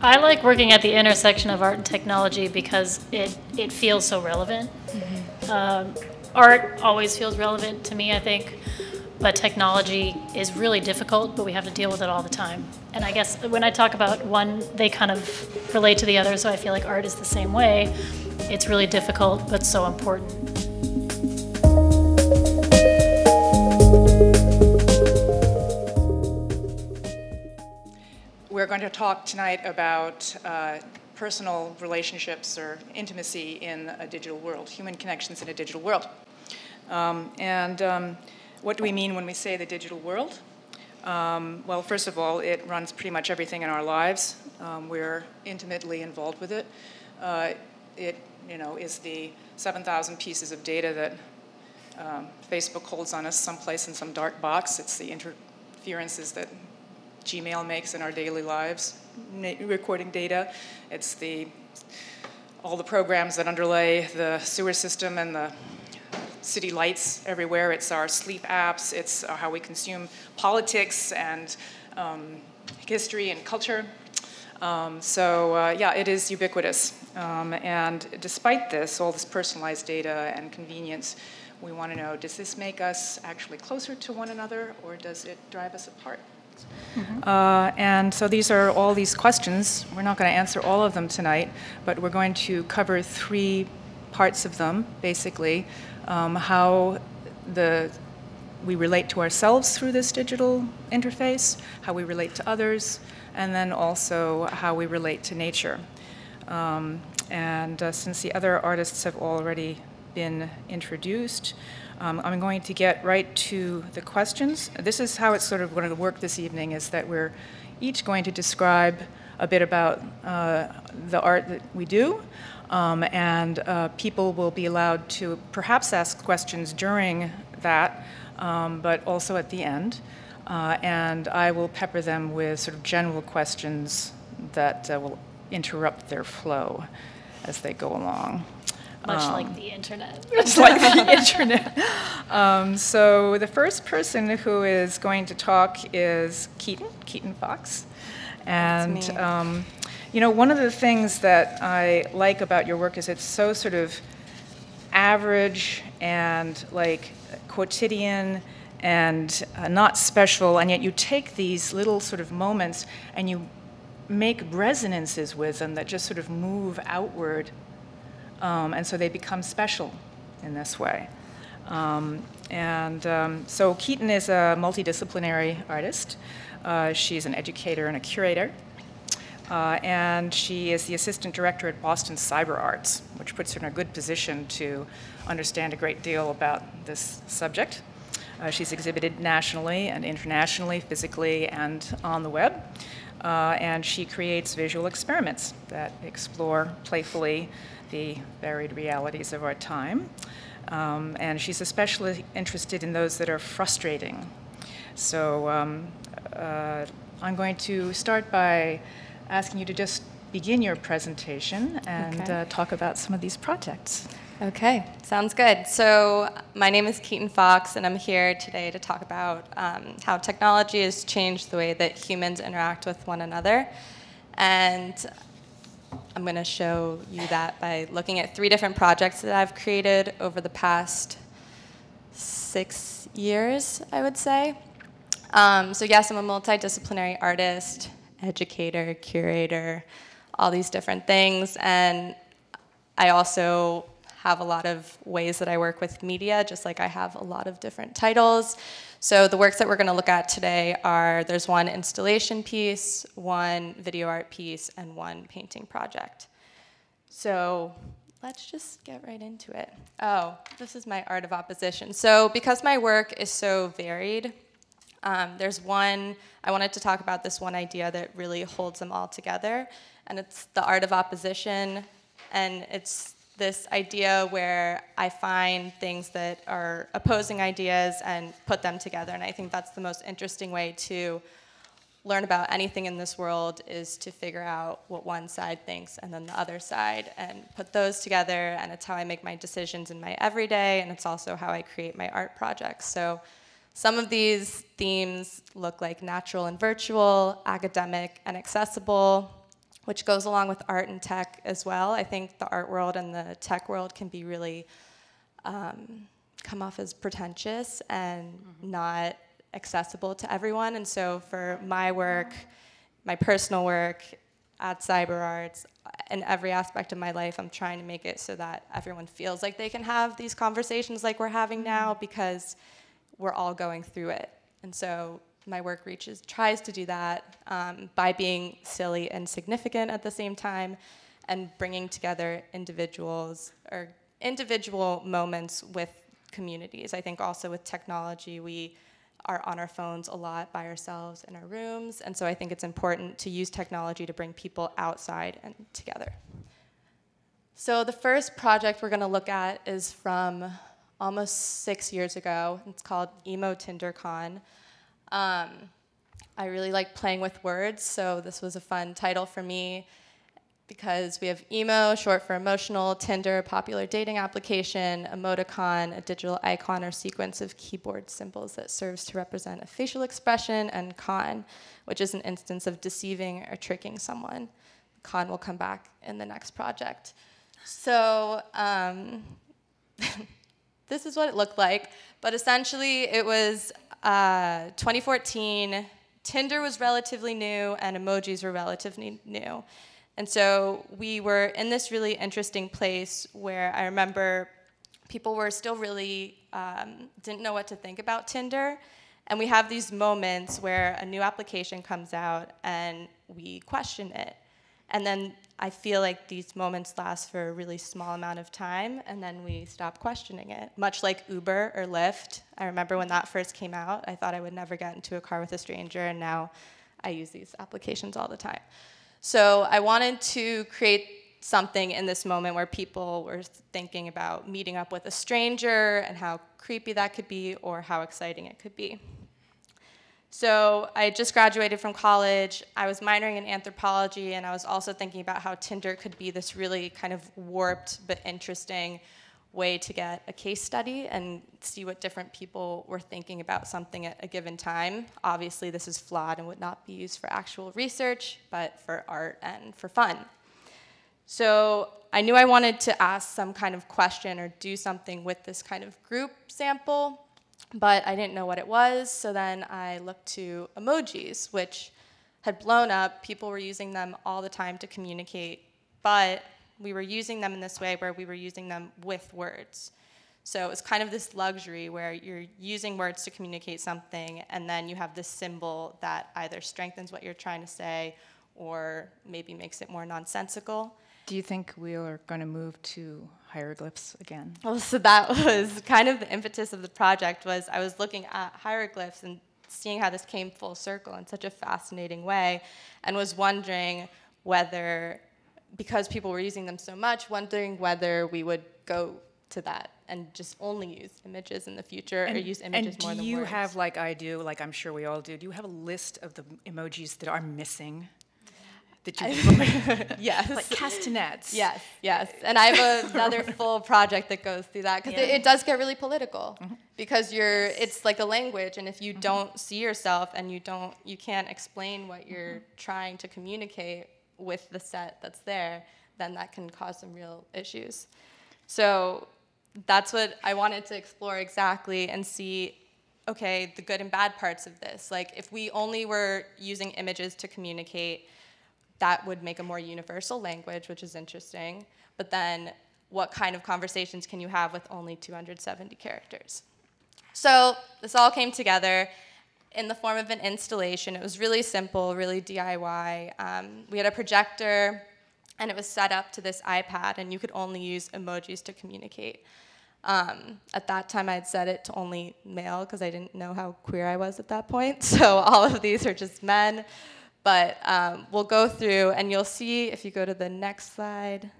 I like working at the intersection of art and technology because it, it feels so relevant. Mm-hmm. Um, art always feels relevant to me, I think, but technology is really difficult, but we have to deal with it all the time. And I guess when I talk about one, they kind of relate to the other, so I feel like art is the same way. It's really difficult, but so important. We're going to talk tonight about uh, personal relationships or intimacy in a digital world, human connections in a digital world. Um, and um, what do we mean when we say the digital world? Um, well, first of all, it runs pretty much everything in our lives. Um, we're intimately involved with it. Uh, it, you know, is the 7,000 pieces of data that um, Facebook holds on us someplace in some dark box. It's the interferences that Gmail makes in our daily lives, recording data. It's the all the programs that underlay the sewer system and the city lights everywhere. It's our sleep apps. It's uh, how we consume politics and um, history and culture. Um, so uh, yeah, it is ubiquitous. Um, and despite this, all this personalized data and convenience, we want to know, does this make us actually closer to one another or does it drive us apart? Mm-hmm. Uh, and so these are all these questions. We're not going to answer all of them tonight, but we're going to cover three parts of them, basically um, how the we relate to ourselves through this digital interface, how we relate to others, and then also how we relate to nature. Um, and uh, since the other artists have already been introduced, um, I'm going to get right to the questions. This is how it's sort of going to work this evening, is that we're each going to describe a bit about uh, the art that we do, um, and uh, people will be allowed to perhaps ask questions during that, um, but also at the end. Uh, and I will pepper them with sort of general questions that uh, will interrupt their flow as they go along. Much um, like the internet. Much like the internet. Um, so the first person who is going to talk is Keaton, Keaton Fox. And um, you know, one of the things that I like about your work is it's so sort of average and like quotidian and uh, not special, and yet you take these little sort of moments and you make resonances with them that just sort of move outward, um, and so they become special in this way. Um, and um, so Keaton is a multidisciplinary artist. Uh, she's an educator and a curator. Uh, and she is the assistant director at Boston Cyber Arts, which puts her in a good position to understand a great deal about this subject. Uh, she's exhibited nationally and internationally, physically and on the web. Uh, and she creates visual experiments that explore playfully the varied realities of our time. Um, and she's especially interested in those that are frustrating. So um, uh, I'm going to start by asking you to just begin your presentation and okay. uh, talk about some of these projects. Okay, sounds good. So, my name is Keaton Fox, and I'm here today to talk about um, how technology has changed the way that humans interact with one another. And I'm going to show you that by looking at three different projects that I've created over the past six years, I would say. Um, so, yes, I'm a multidisciplinary artist educator, curator, all these different things. And I also have a lot of ways that I work with media, just like I have a lot of different titles. So the works that we're going to look at today are there's one installation piece, one video art piece, and one painting project. So let's just get right into it. Oh, this is my art of opposition. So because my work is so varied, um, there's one, I wanted to talk about this one idea that really holds them all together, and it's the art of opposition. And it's this idea where I find things that are opposing ideas and put them together. And I think that's the most interesting way to learn about anything in this world is to figure out what one side thinks and then the other side and put those together. And it's how I make my decisions in my everyday, and it's also how I create my art projects. So some of these themes look like natural and virtual, academic and accessible, which goes along with art and tech as well. I think the art world and the tech world can be really um, come off as pretentious and mm-hmm. not accessible to everyone. And so for my work, my personal work at Cyber Arts, in every aspect of my life, I'm trying to make it so that everyone feels like they can have these conversations like we're having now mm-hmm. because we're all going through it. And so my work reaches tries to do that um, by being silly and significant at the same time and bringing together individuals or individual moments with communities. I think also with technology, we are on our phones a lot by ourselves in our rooms, and so I think it's important to use technology to bring people outside and together. So the first project we're going to look at is from almost six years ago. It's called Emo TinderCon. Um, I really like playing with words, so this was a fun title for me because we have emo, short for emotional, Tinder, popular dating application, emoticon, a digital icon or sequence of keyboard symbols that serves to represent a facial expression, and con, which is an instance of deceiving or tricking someone. Con will come back in the next project. So um, this is what it looked like, but essentially it was uh, 2014, Tinder was relatively new and emojis were relatively new. And so we were in this really interesting place where I remember people were still really um, didn't know what to think about Tinder. And we have these moments where a new application comes out and we question it. And then I feel like these moments last for a really small amount of time and then we stop questioning it. Much like Uber or Lyft. I remember when that first came out, I thought I would never get into a car with a stranger, and now I use these applications all the time. So I wanted to create something in this moment where people were thinking about meeting up with a stranger and how creepy that could be or how exciting it could be. So I just graduated from college. I was minoring in anthropology, and I was also thinking about how Tinder could be this really kind of warped but interesting way to get a case study and see what different people were thinking about something at a given time. Obviously, this is flawed and would not be used for actual research, but for art and for fun. So I knew I wanted to ask some kind of question or do something with this kind of group sample, but I didn't know what it was. So then I looked to emojis, which had blown up. People were using them all the time to communicate, but we were using them in this way where we were using them with words. So it was kind of this luxury where you're using words to communicate something, and then you have this symbol that either strengthens what you're trying to say or maybe makes it more nonsensical. Do you think we are going to move to hieroglyphs again? Well, so that was kind of the impetus of the project was I was looking at hieroglyphs and seeing how this came full circle in such a fascinating way and was wondering whether because people were using them so much, wondering whether we would go to that and just only use images in the future and, or use images more than words. And do you have, like I do, like I'm sure we all do, do you have a list of the emojis that are missing? That you yes. Like castanets. Yes, yes. And I have another full project that goes through that because yeah. it, it, does get really political mm-hmm. because you're, it's like a language and if you mm-hmm. don't see yourself and you don't, you can't explain what you're mm-hmm. trying to communicate with the set that's there, then that can cause some real issues. So that's what I wanted to explore exactly and see okay, the good and bad parts of this. Like, if we only were using images to communicate, that would make a more universal language, which is interesting. But then, what kind of conversations can you have with only 270 characters? So, this all came together, in the form of an installation. It was really simple, really DIY. Um, we had a projector, and it was set up to this iPad, and you could only use emojis to communicate. Um, at that time, I had set it to only male because I didn't know how queer I was at that point. So all of these are just men. But um, we'll go through, and you'll see if you go to the next slide.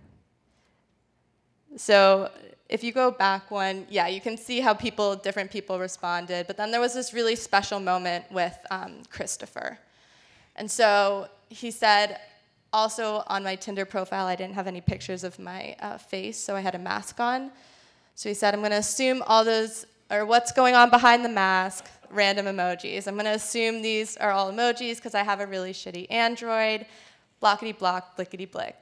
So if you go back one, yeah, you can see how people, different people responded. But then there was this really special moment with um, Christopher. And so he said, also on my Tinder profile, I didn't have any pictures of my uh, face, so I had a mask on. So he said, I'm going to assume all those, or what's going on behind the mask, random emojis. I'm going to assume these are all emojis because I have a really shitty Android, blockety block, blickety blick.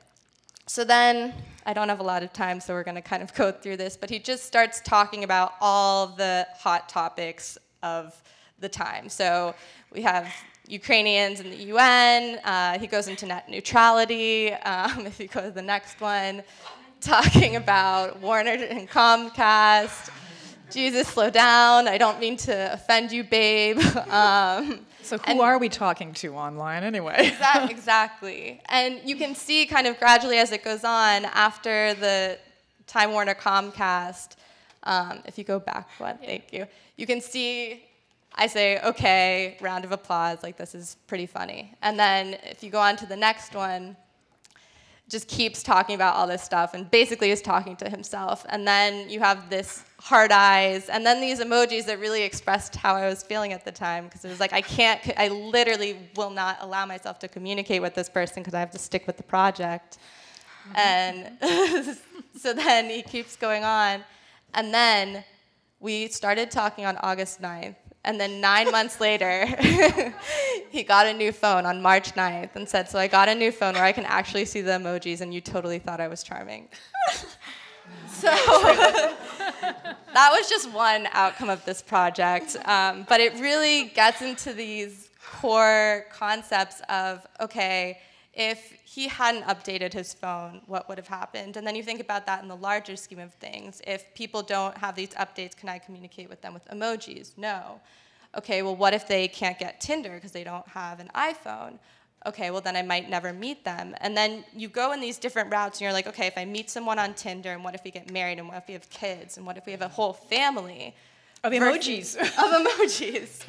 So then, I don't have a lot of time, so we're going to kind of go through this, but he just starts talking about all the hot topics of the time. So we have Ukrainians in the UN. Uh, he goes into net neutrality. Um, if you go to the next one, talking about Warner and Comcast. Jesus, slow down. I don't mean to offend you, babe. Um, so who are we talking to online anyway? Exactly, exactly. And you can see kind of gradually as it goes on after the Time Warner Comcast. Um, if you go back one, thank you. You can see I say, okay, round of applause, like this is pretty funny. And then if you go on to the next one, just keeps talking about all this stuff and basically is talking to himself. And then you have this hard eyes, and then these emojis that really expressed how I was feeling at the time because it was like I can't, I literally will not allow myself to communicate with this person because I have to stick with the project. And so then he keeps going on, and then we started talking on August 9th, and then nine months later, he got a new phone on March 9th and said, So I got a new phone where I can actually see the emojis, and you totally thought I was charming. so that was just one outcome of this project. Um, but it really gets into these core concepts of okay, if he hadn't updated his phone, what would have happened? And then you think about that in the larger scheme of things. If people don't have these updates, can I communicate with them with emojis? No. Okay, well, what if they can't get Tinder because they don't have an iPhone? Okay, well, then I might never meet them. And then you go in these different routes and you're like, okay, if I meet someone on Tinder, and what if we get married, and what if we have kids, and what if we have a whole family? Of emojis. of emojis.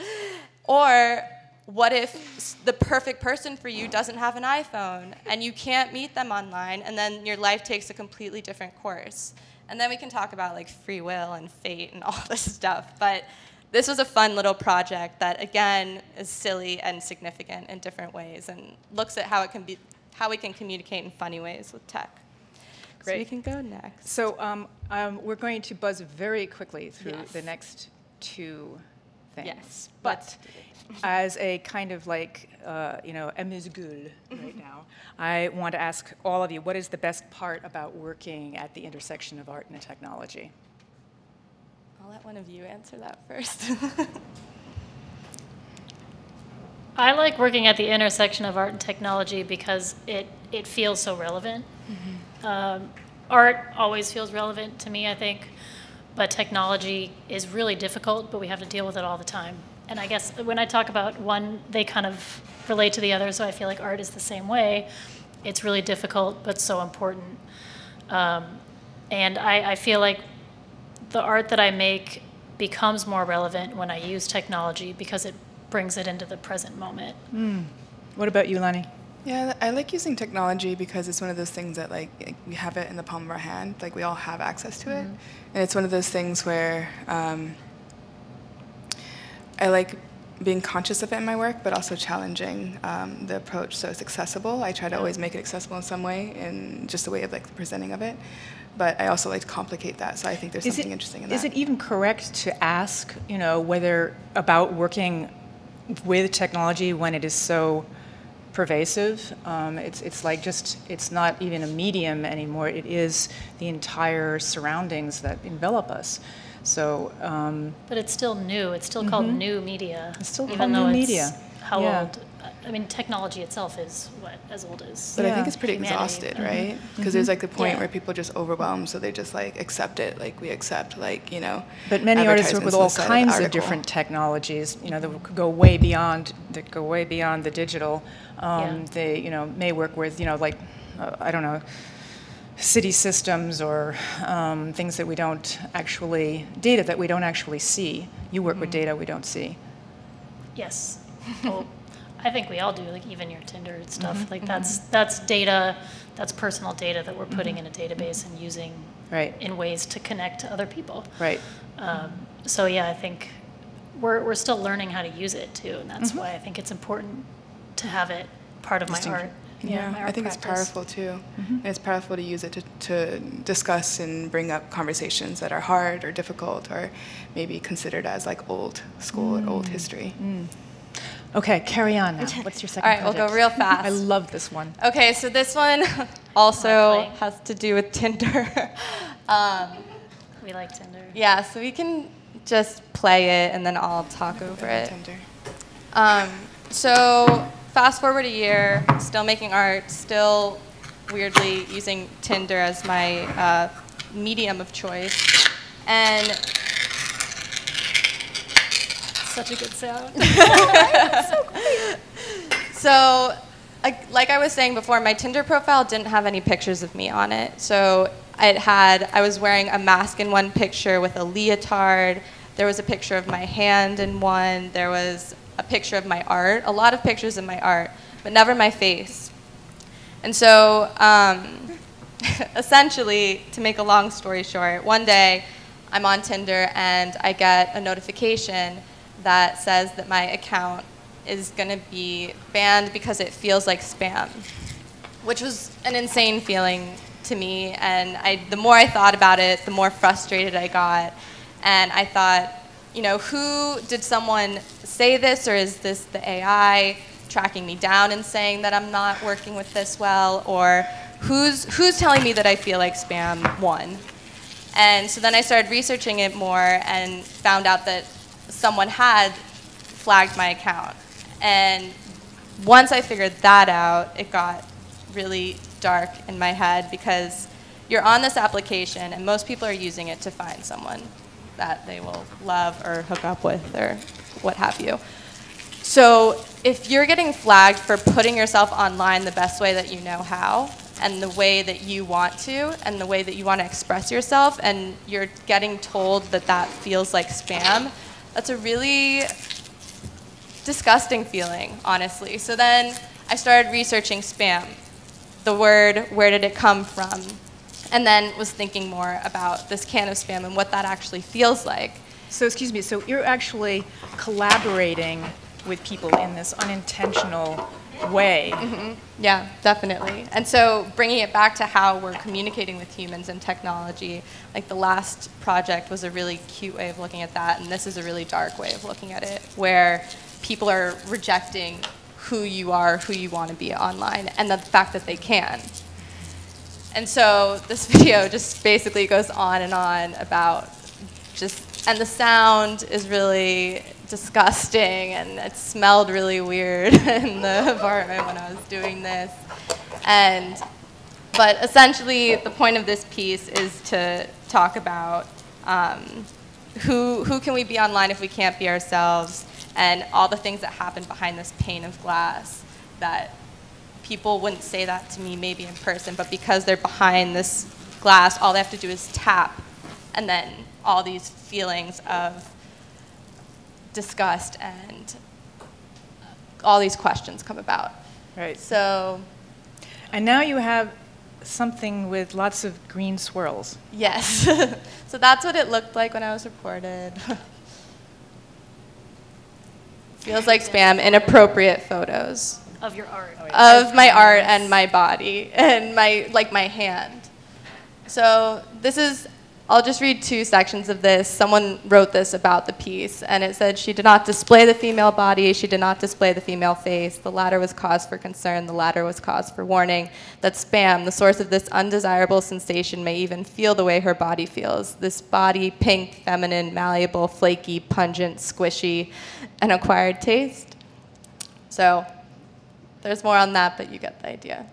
Or what if the perfect person for you doesn't have an iPhone and you can't meet them online and then your life takes a completely different course? And then we can talk about like free will and fate and all this stuff. But this was a fun little project that again is silly and significant in different ways and looks at how it can be how we can communicate in funny ways with tech. Great. So we can go next. So um, um, we're going to buzz very quickly through yes. the next two things. Yes. But as a kind of like, uh, you know, amuse-gueule right now, I want to ask all of you, what is the best part about working at the intersection of art and technology? I'll let one of you answer that first. I like working at the intersection of art and technology because it, it feels so relevant. Mm-hmm. Um, art always feels relevant to me, I think but technology is really difficult, but we have to deal with it all the time. And I guess when I talk about one, they kind of relate to the other, so I feel like art is the same way. It's really difficult, but so important. Um, and I, I feel like the art that I make becomes more relevant when I use technology because it brings it into the present moment. Mm. What about you, Lani? Yeah, I like using technology because it's one of those things that like we have it in the palm of our hand. Like we all have access to it, mm-hmm. and it's one of those things where um, I like being conscious of it in my work, but also challenging um, the approach so it's accessible. I try to always make it accessible in some way, in just the way of like the presenting of it. But I also like to complicate that, so I think there's is something it, interesting in that. Is it even correct to ask, you know, whether about working with technology when it is so pervasive. Um, it's, it's like just, it's not even a medium anymore. It is the entire surroundings that envelop us. So. Um, but it's still new. It's still mm-hmm. called new media. It's still called new media. How yeah. old? I mean, technology itself is what as old as. But yeah. I think it's pretty humanity. exhausted, mm-hmm. right? Because mm-hmm. there's like the point yeah. where people just overwhelmed, so they just like accept it, like we accept, like you know. But many artists work with all kinds of, of, different technologies, you know, that go way beyond that go way beyond the digital. Um, yeah. They, you know, may work with, you know, like uh, I don't know city systems or um, things that we don't actually, data that we don't actually see. You work mm-hmm. with data we don't see. Yes. well, I think we all do, like even your Tinder stuff. Mm-hmm. Like that's that's data, that's personal data that we're putting mm-hmm. in a database and using right. in ways to connect to other people. Right. Um, so yeah, I think we're we're still learning how to use it too, and that's mm-hmm. why I think it's important to have it part of my art. Yeah, I think practice. it's powerful too. Mm-hmm. And it's powerful to use it to, to discuss and bring up conversations that are hard or difficult or maybe considered as like old school mm. or old history. Mm. Okay, carry on now. What's your second All right, we'll go real fast. I love this one. Okay, so this one also has to do with Tinder. um, We like Tinder. yeah, so we can just play it and then I'll talk over it. Tender. Um, so fast forward a year, still making art, still weirdly using Tinder as my uh, medium of choice, and Such a good sound. So, like, like I was saying before, my Tinder profile didn't have any pictures of me on it. So it had, I was wearing a mask in one picture with a leotard. There was a picture of my hand in one. There was a picture of my art, a lot of pictures of my art, but never my face. And so, um, essentially, to make a long story short, one day I'm on Tinder and I get a notification that says that my account is going to be banned because it feels like spam, which was an insane feeling to me. And I, the more I thought about it, the more frustrated I got. And I thought, you know, who did someone say this, or is this the AI tracking me down and saying that I'm not working with this well, or who's who's telling me that I feel like spam? One. And so then I started researching it more and found out that someone had flagged my account. And once I figured that out, it got really dark in my head because you're on this application and most people are using it to find someone that they will love or hook up with or what have you. So if you're getting flagged for putting yourself online the best way that you know how, and the way that you want to, and the way that you want to express yourself, and you're getting told that that feels like spam, that's a really disgusting feeling, honestly. So then I started researching spam, the word, where did it come from? And then was thinking more about this can of spam and what that actually feels like. So, excuse me, so you're actually collaborating with people in this unintentional way. Mm-hmm. Yeah, definitely. And so bringing it back to how we're communicating with humans and technology, like the last project was a really cute way of looking at that, and this is a really dark way of looking at it, where people are rejecting who you are, who you want to be online, and the fact that they can. And so this video just basically goes on and on about just, and the sound is really disgusting and it smelled really weird in the apartment when I was doing this. And, but essentially the point of this piece is to talk about um, who, who can we be online if we can't be ourselves and all the things that happen behind this pane of glass that people wouldn't say that to me maybe in person, but because they're behind this glass, all they have to do is tap, and then all these feelings of disgust and all these questions come about. Right. So, And now you have something with lots of green swirls. yes. so that's what it looked like when I was reported. Feels like spam, inappropriate photos. Of your art. Oh, of my art and my body and my like my hand. So this is I'll just read two sections of this. Someone wrote this about the piece, and it said, She did not display the female body, she did not display the female face. The latter was cause for concern, the latter was cause for warning. That spam, the source of this undesirable sensation, may even feel the way her body feels. This body, pink, feminine, malleable, flaky, pungent, squishy, an acquired taste. So there's more on that, but you get the idea.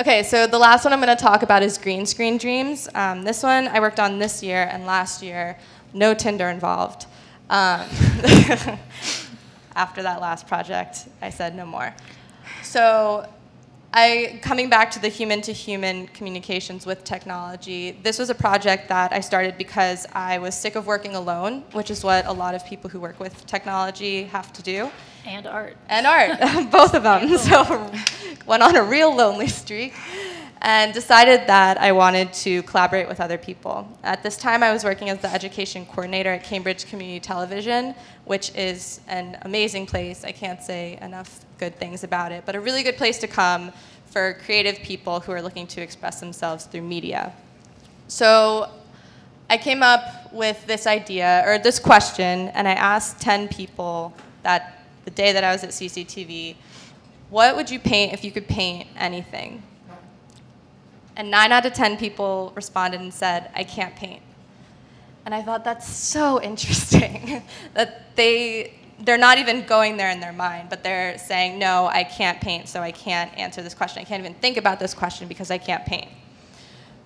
Okay, so the last one I'm going to talk about is green screen dreams. Um, this one I worked on this year and last year, no Tinder involved. Um, after that last project, I said no more. So I, coming back to the human-to-human communications with technology, this was a project that I started because I was sick of working alone, which is what a lot of people who work with technology have to do And art. and art, both of them. So went on a real lonely streak and decided that I wanted to collaborate with other people. At this time, I was working as the education coordinator at Cambridge Community Television, which is an amazing place. I can't say enough good things about it, but a really good place to come for creative people who are looking to express themselves through media. So I came up with this idea or this question, and I asked 10 people that the day that I was at CCTV, what would you paint if you could paint anything? And nine out of 10 people responded and said, I can't paint. And I thought that's so interesting that they, they're not even going there in their mind, but they're saying, no, I can't paint, so I can't answer this question. I can't even think about this question because I can't paint.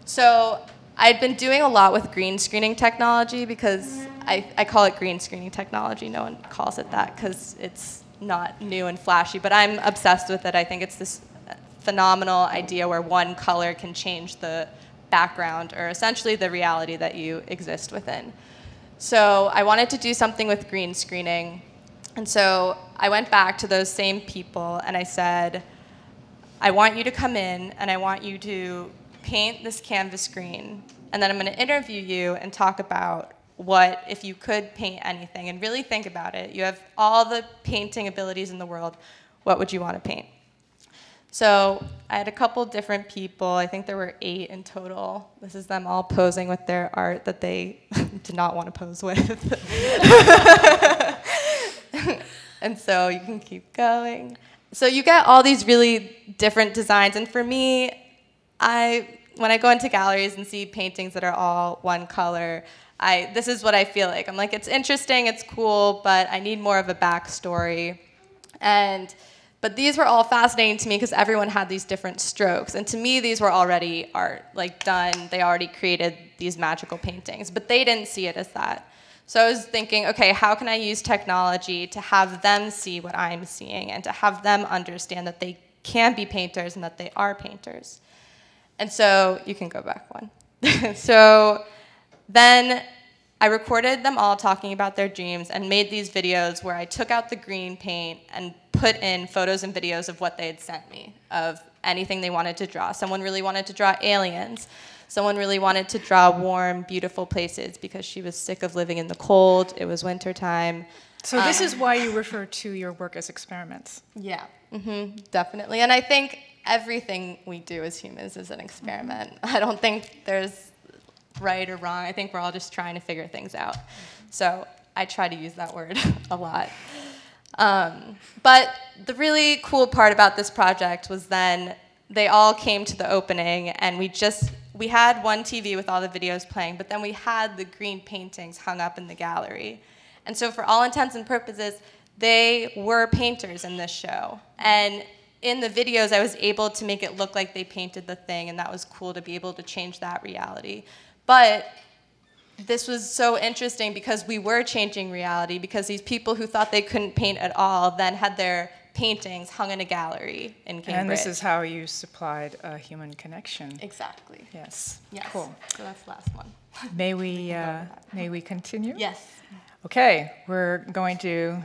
So I'd been doing a lot with green screening technology because I, I call it green screening technology. No one calls it that because it's not new and flashy, but I'm obsessed with it. I think it's this phenomenal idea where one color can change the background or essentially the reality that you exist within. So I wanted to do something with green screening. And so I went back to those same people and I said, I want you to come in and I want you to paint this canvas green. And then I'm going to interview you and talk about what if you could paint anything and really think about it. You have all the painting abilities in the world. What would you want to paint? So I had a couple different people. I think there were eight in total. This is them all posing with their art that they did not want to pose with. and so you can keep going. So you get all these really different designs. And for me, I when I go into galleries and see paintings that are all one color, I this is what I feel like. I'm like, it's interesting, it's cool, but I need more of a backstory. And but these were all fascinating to me because everyone had these different strokes. And to me, these were already art, like done. They already created these magical paintings, but they didn't see it as that. So I was thinking, okay, how can I use technology to have them see what I'm seeing and to have them understand that they can be painters and that they are painters? And so you can go back one. so then I recorded them all talking about their dreams and made these videos where I took out the green paint and put in photos and videos of what they had sent me, of anything they wanted to draw. Someone really wanted to draw aliens. Someone really wanted to draw warm, beautiful places because she was sick of living in the cold. It was wintertime. So this um, is why you refer to your work as experiments. Yeah, mm -hmm, definitely. And I think everything we do as humans is an experiment. I don't think there's right or wrong. I think we're all just trying to figure things out. So I try to use that word a lot. Um, but the really cool part about this project was then they all came to the opening and we just we had one TV with all the videos playing, but then we had the green paintings hung up in the gallery. And so for all intents and purposes, they were painters in this show. And in the videos, I was able to make it look like they painted the thing, and that was cool to be able to change that reality. But this was so interesting because we were changing reality because these people who thought they couldn't paint at all then had their paintings hung in a gallery in Cambridge. And this is how you supplied a human connection. Exactly. Yes. Yes. Cool. So that's the last one. May we, uh, may we continue? Yes. Okay, we're going to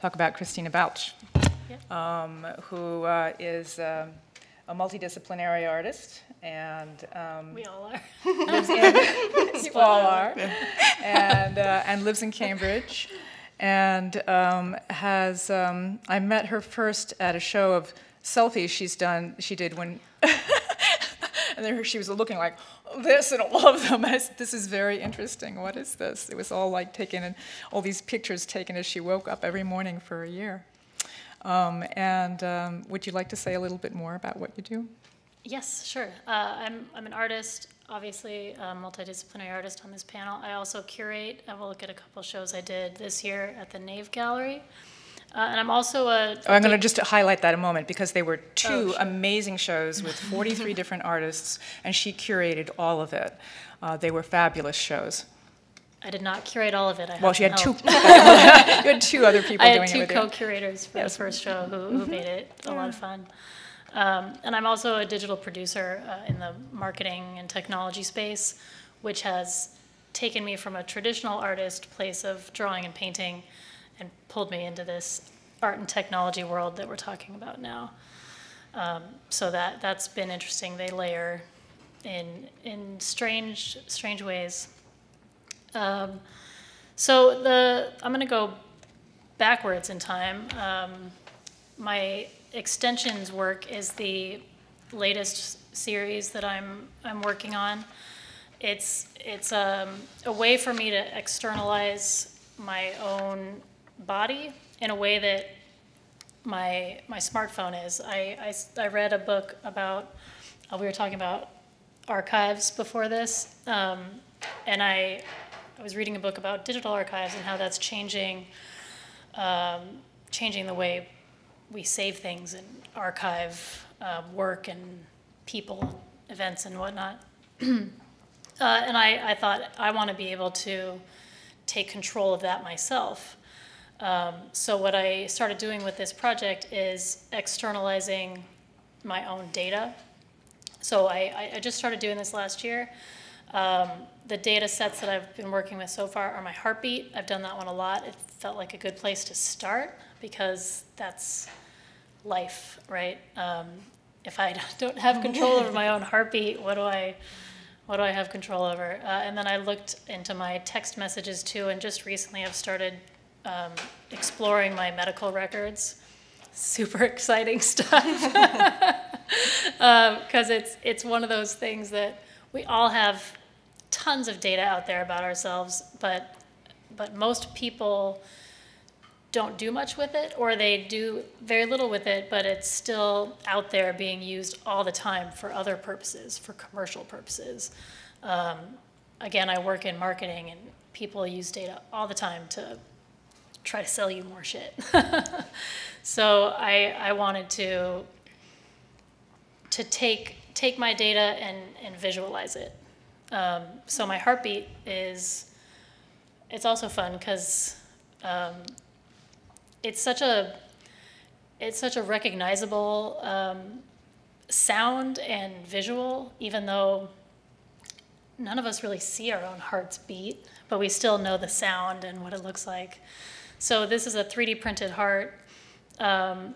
talk about Christina Balch um, who uh, is um, a multidisciplinary artist and um, we all are. lives in, all are, and uh, and lives in Cambridge, and um, has um, I met her first at a show of selfies she's done. She did when. and then she was looking like this and all of them. this is very interesting. What is this? It was all like taken and all these pictures taken as she woke up every morning for a year. Um, and um, would you like to say a little bit more about what you do? Yes, sure. Uh, I'm, I'm an artist, obviously a multidisciplinary artist on this panel. I also curate. I will look at a couple shows I did this year at the Nave Gallery. Uh, and I'm also a. Oh, I'm going to just highlight that a moment because they were two oh, sure. amazing shows with 43 different artists, and she curated all of it. Uh, they were fabulous shows. I did not curate all of it. I well, she had two. you had two other people I doing it. I had two co-curators for yes. the first show who, who mm-hmm. made it a yeah. lot of fun. Um, and I'm also a digital producer uh, in the marketing and technology space, which has taken me from a traditional artist place of drawing and painting and pulled me into this art and technology world that we're talking about now. Um, so that that's been interesting. They layer in in strange strange ways. Um, so the I'm going to go backwards in time. Um, my extensions work is the latest series that I'm I'm working on. It's it's um, a way for me to externalize my own body in a way that my my smartphone is. I, I, I read a book about, uh, we were talking about archives before this, um, and I, I was reading a book about digital archives and how that's changing, um, changing the way we save things and archive uh, work and people, events and whatnot. uh, and I, I thought I want to be able to take control of that myself. Um, so what I started doing with this project is externalizing my own data. So I, I just started doing this last year. Um, the data sets that I've been working with so far are my heartbeat. I've done that one a lot. It felt like a good place to start because that's life, right? Um, if I don't have control over my own heartbeat, what do I, what do I have control over? Uh, and then I looked into my text messages too, and just recently I've started um, exploring my medical records. Super exciting stuff because um, it's it's one of those things that we all have tons of data out there about ourselves, but but most people don't do much with it, or they do very little with it, but it's still out there being used all the time for other purposes, for commercial purposes. Um, again, I work in marketing, and people use data all the time to try to sell you more shit. so I, I wanted to to take take my data and, and visualize it. Um, so my heartbeat is it's also fun because um, it's such a it's such a recognizable um, sound and visual, even though none of us really see our own hearts beat, but we still know the sound and what it looks like. So this is a 3D printed heart. Um,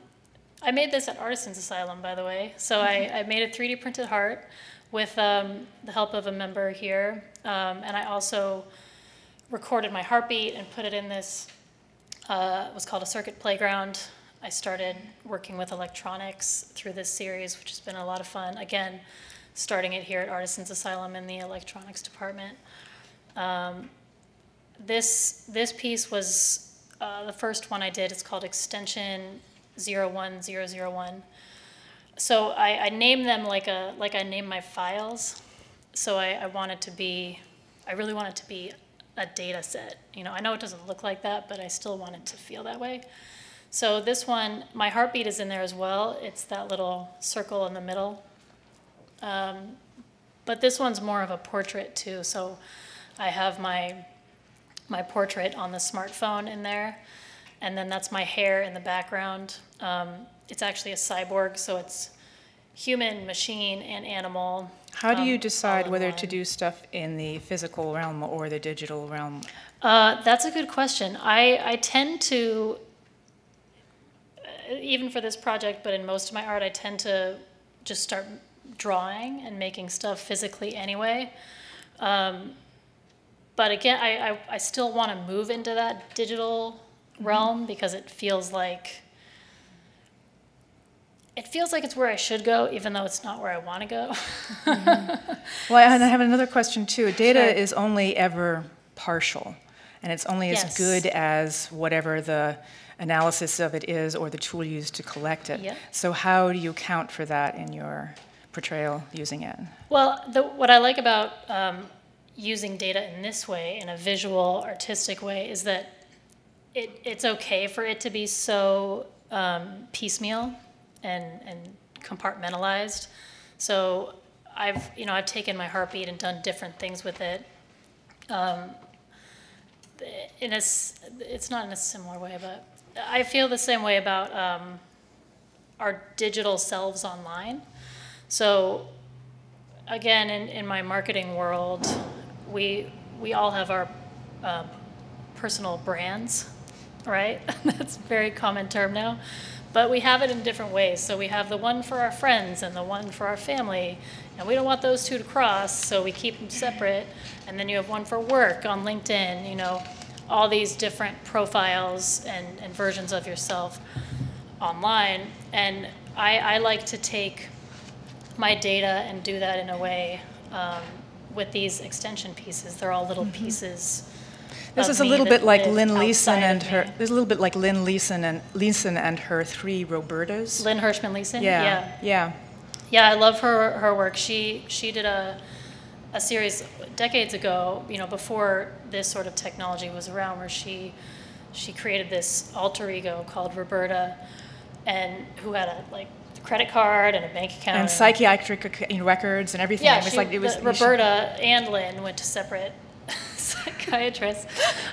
I made this at Artisans Asylum, by the way. So I, I made a 3D printed heart with um, the help of a member here. Um, and I also recorded my heartbeat and put it in this, uh, it was called a circuit playground. I started working with electronics through this series, which has been a lot of fun. Again, starting it here at Artisans Asylum in the electronics department. Um, this, this piece was uh, the first one I did It's called Extension 01001. So I, I named them like a like I name my files. So I, I want it to be, I really want it to be a data set. You know, I know it doesn't look like that, but I still want it to feel that way. So this one, my heartbeat is in there as well. It's that little circle in the middle. Um, but this one's more of a portrait too. So I have my my portrait on the smartphone in there. And then that's my hair in the background. Um, it's actually a cyborg, so it's human, machine, and animal. How do you um, decide whether to do stuff in the physical realm or the digital realm? Uh, that's a good question. I, I tend to, uh, even for this project, but in most of my art, I tend to just start drawing and making stuff physically anyway. Um, but again, I, I, I still want to move into that digital mm-hmm. realm because it feels like it feels like it's where I should go, even though it's not where I want to go. mm-hmm. Well, and I have another question too. Data sure. is only ever partial, and it's only yes. as good as whatever the analysis of it is or the tool used to collect it. Yep. So, how do you account for that in your portrayal using it? Well, the, what I like about um, using data in this way, in a visual, artistic way, is that it, it's okay for it to be so um, piecemeal and, and compartmentalized. So I've, you know, I've taken my heartbeat and done different things with it. Um, in a, it's not in a similar way, but I feel the same way about um, our digital selves online. So again, in, in my marketing world, we we all have our uh, personal brands, right? That's a very common term now. But we have it in different ways. So we have the one for our friends and the one for our family. And we don't want those two to cross, so we keep them separate. And then you have one for work on LinkedIn, you know, all these different profiles and, and versions of yourself online. And I, I like to take my data and do that in a way um, with these extension pieces. They're all little mm -hmm. pieces This is a little bit like Lynn Leeson and her. There's a little bit like Lynn Leeson and Leeson and her three Robertas. Lynn Hershman Leeson. yeah, yeah. yeah. Yeah, I love her her work. She she did a a series decades ago, you know, before this sort of technology was around, where she she created this alter ego called Roberta, and who had a like credit card and a bank account And psychiatric records and everything. Yeah, it was she, like it was should- Roberta and Lynn went to separate psychiatrists,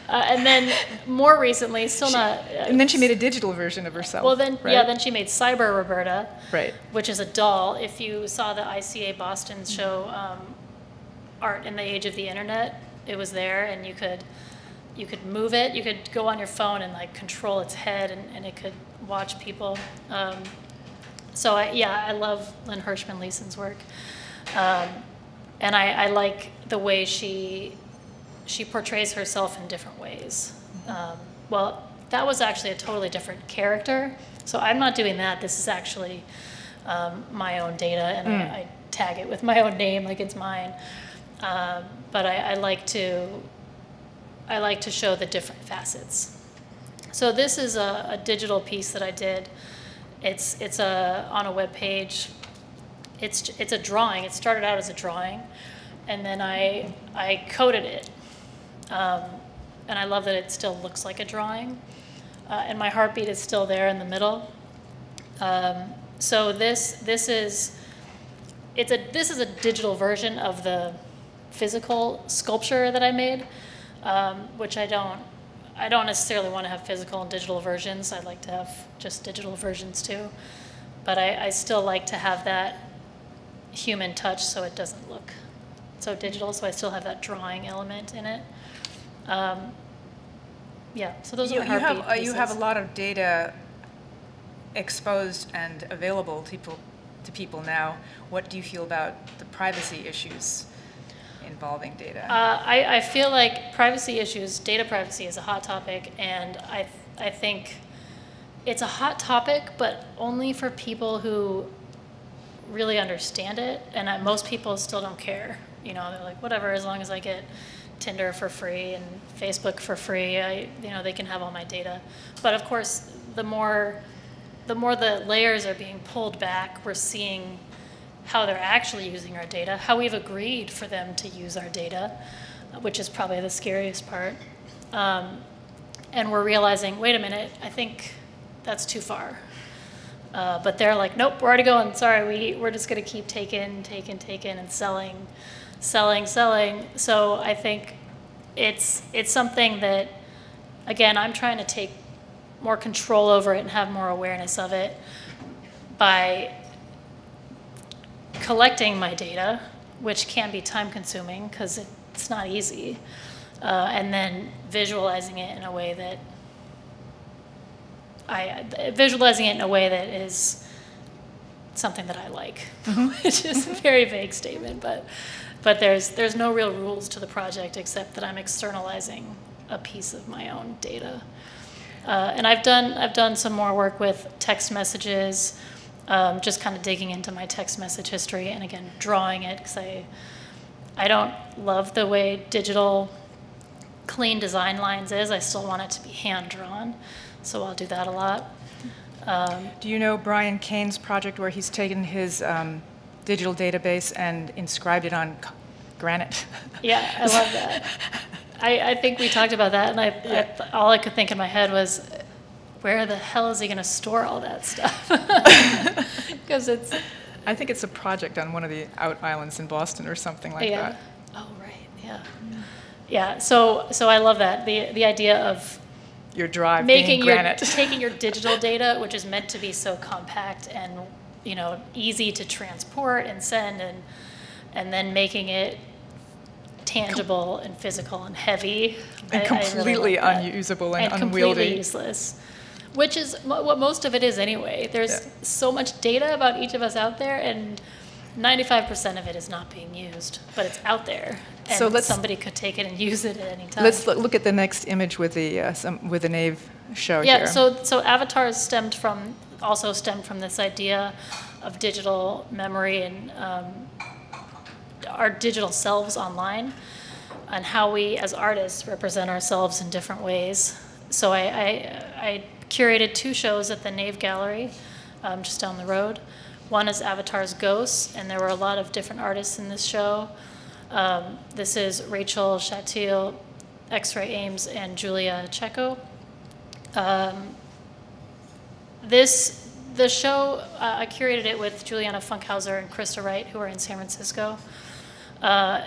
uh, and then more recently, still not. uh, And then she made a digital version of herself. well, then yeah, then she made Cyber Roberta, Right. which is a doll. If you saw the ICA Boston show, um, Art in the Age of the Internet, it was there, and you could you could move it. You could go on your phone and like control its head, and, and it could watch people. Um, so I, yeah, I love Lynn Hershman Leeson's work, um, and I, I like the way she she portrays herself in different ways. Um, well, that was actually a totally different character. So I'm not doing that. This is actually um, my own data, and I, I tag it with my own name, like it's mine. Um, but I, I like to I like to show the different facets. So this is a, a digital piece that I did. It's it's a on a web page. It's it's a drawing. It started out as a drawing, and then I I coded it. Um, and I love that it still looks like a drawing. Uh, and my heartbeat is still there in the middle. Um, so this this is it's a this is a digital version of the physical sculpture that I made, um, which I don't I don't necessarily want to have physical and digital versions. I'd like to have just digital versions too, but I, I still like to have that human touch so it doesn't look so digital. So I still have that drawing element in it. Um, yeah, so those You, are you my have uh, you have a lot of data exposed and available to people to people now. What do you feel about the privacy issues involving data? Uh, I, I feel like privacy issues, data privacy is a hot topic, and I, I think it's a hot topic, but only for people who really understand it, and I, most people still don't care. You know, they're like, whatever, as long as I get Tinder for free and Facebook for free, I, you know, they can have all my data. But of course, the more, the more the layers are being pulled back, we're seeing how they're actually using our data, how we've agreed for them to use our data, which is probably the scariest part. Um, and we're realizing, wait a minute, I think that's too far. Uh, but they're like, nope, we're already going. Sorry, we, we're just going to keep taking, taking, taking, and selling, selling, selling. So I think it's, it's something that, again, I'm trying to take more control over it and have more awareness of it by collecting my data, which can be time consuming because it's not easy, uh, and then visualizing it in a way that I visualizing it in a way that is something that I like, which is a very vague statement, but but there's there's no real rules to the project except that I'm externalizing a piece of my own data. Uh, and I've done I've done some more work with text messages, um, just kind of digging into my text message history, and again drawing it because I I don't love the way digital clean design lines is. I still want it to be hand drawn, so I'll do that a lot. Um, do you know Brian Kane's project where he's taken his um, digital database and inscribed it on granite? Yeah, I love that. I, I think we talked about that, and I, I th- all I could think in my head was, where the hell is he going to store all that stuff? Because it's I think it's a project on one of the out islands in Boston or something like yeah. that. Oh right, yeah, yeah. So so I love that the the idea of Your drive making being your taking your digital data, which is meant to be so compact and you know easy to transport and send, and and then making it tangible and physical and heavy and I- I really completely like unusable and, and unwieldy. completely useless. Which is what most of it is anyway. There's Yeah. so much data about each of us out there, and 95% of it is not being used, but it's out there, and So let's- somebody could take it and use it at any time. Let's look, at the next image with the uh, some, with the nave show yeah, here. so so avatars stemmed from also stemmed from this idea of digital memory and um, our digital selves online. and how we as artists represent ourselves in different ways. So I, I, I curated two shows at the Nave Gallery, um, just down the road. One is Avatar's Ghosts, and there were a lot of different artists in this show. Um, this is Rachel Chatil, X-Ray Ames, and Julia Checo. Um, this the show uh, I curated it with Juliana Funkhauser and Krista Wright, who are in San Francisco. Uh,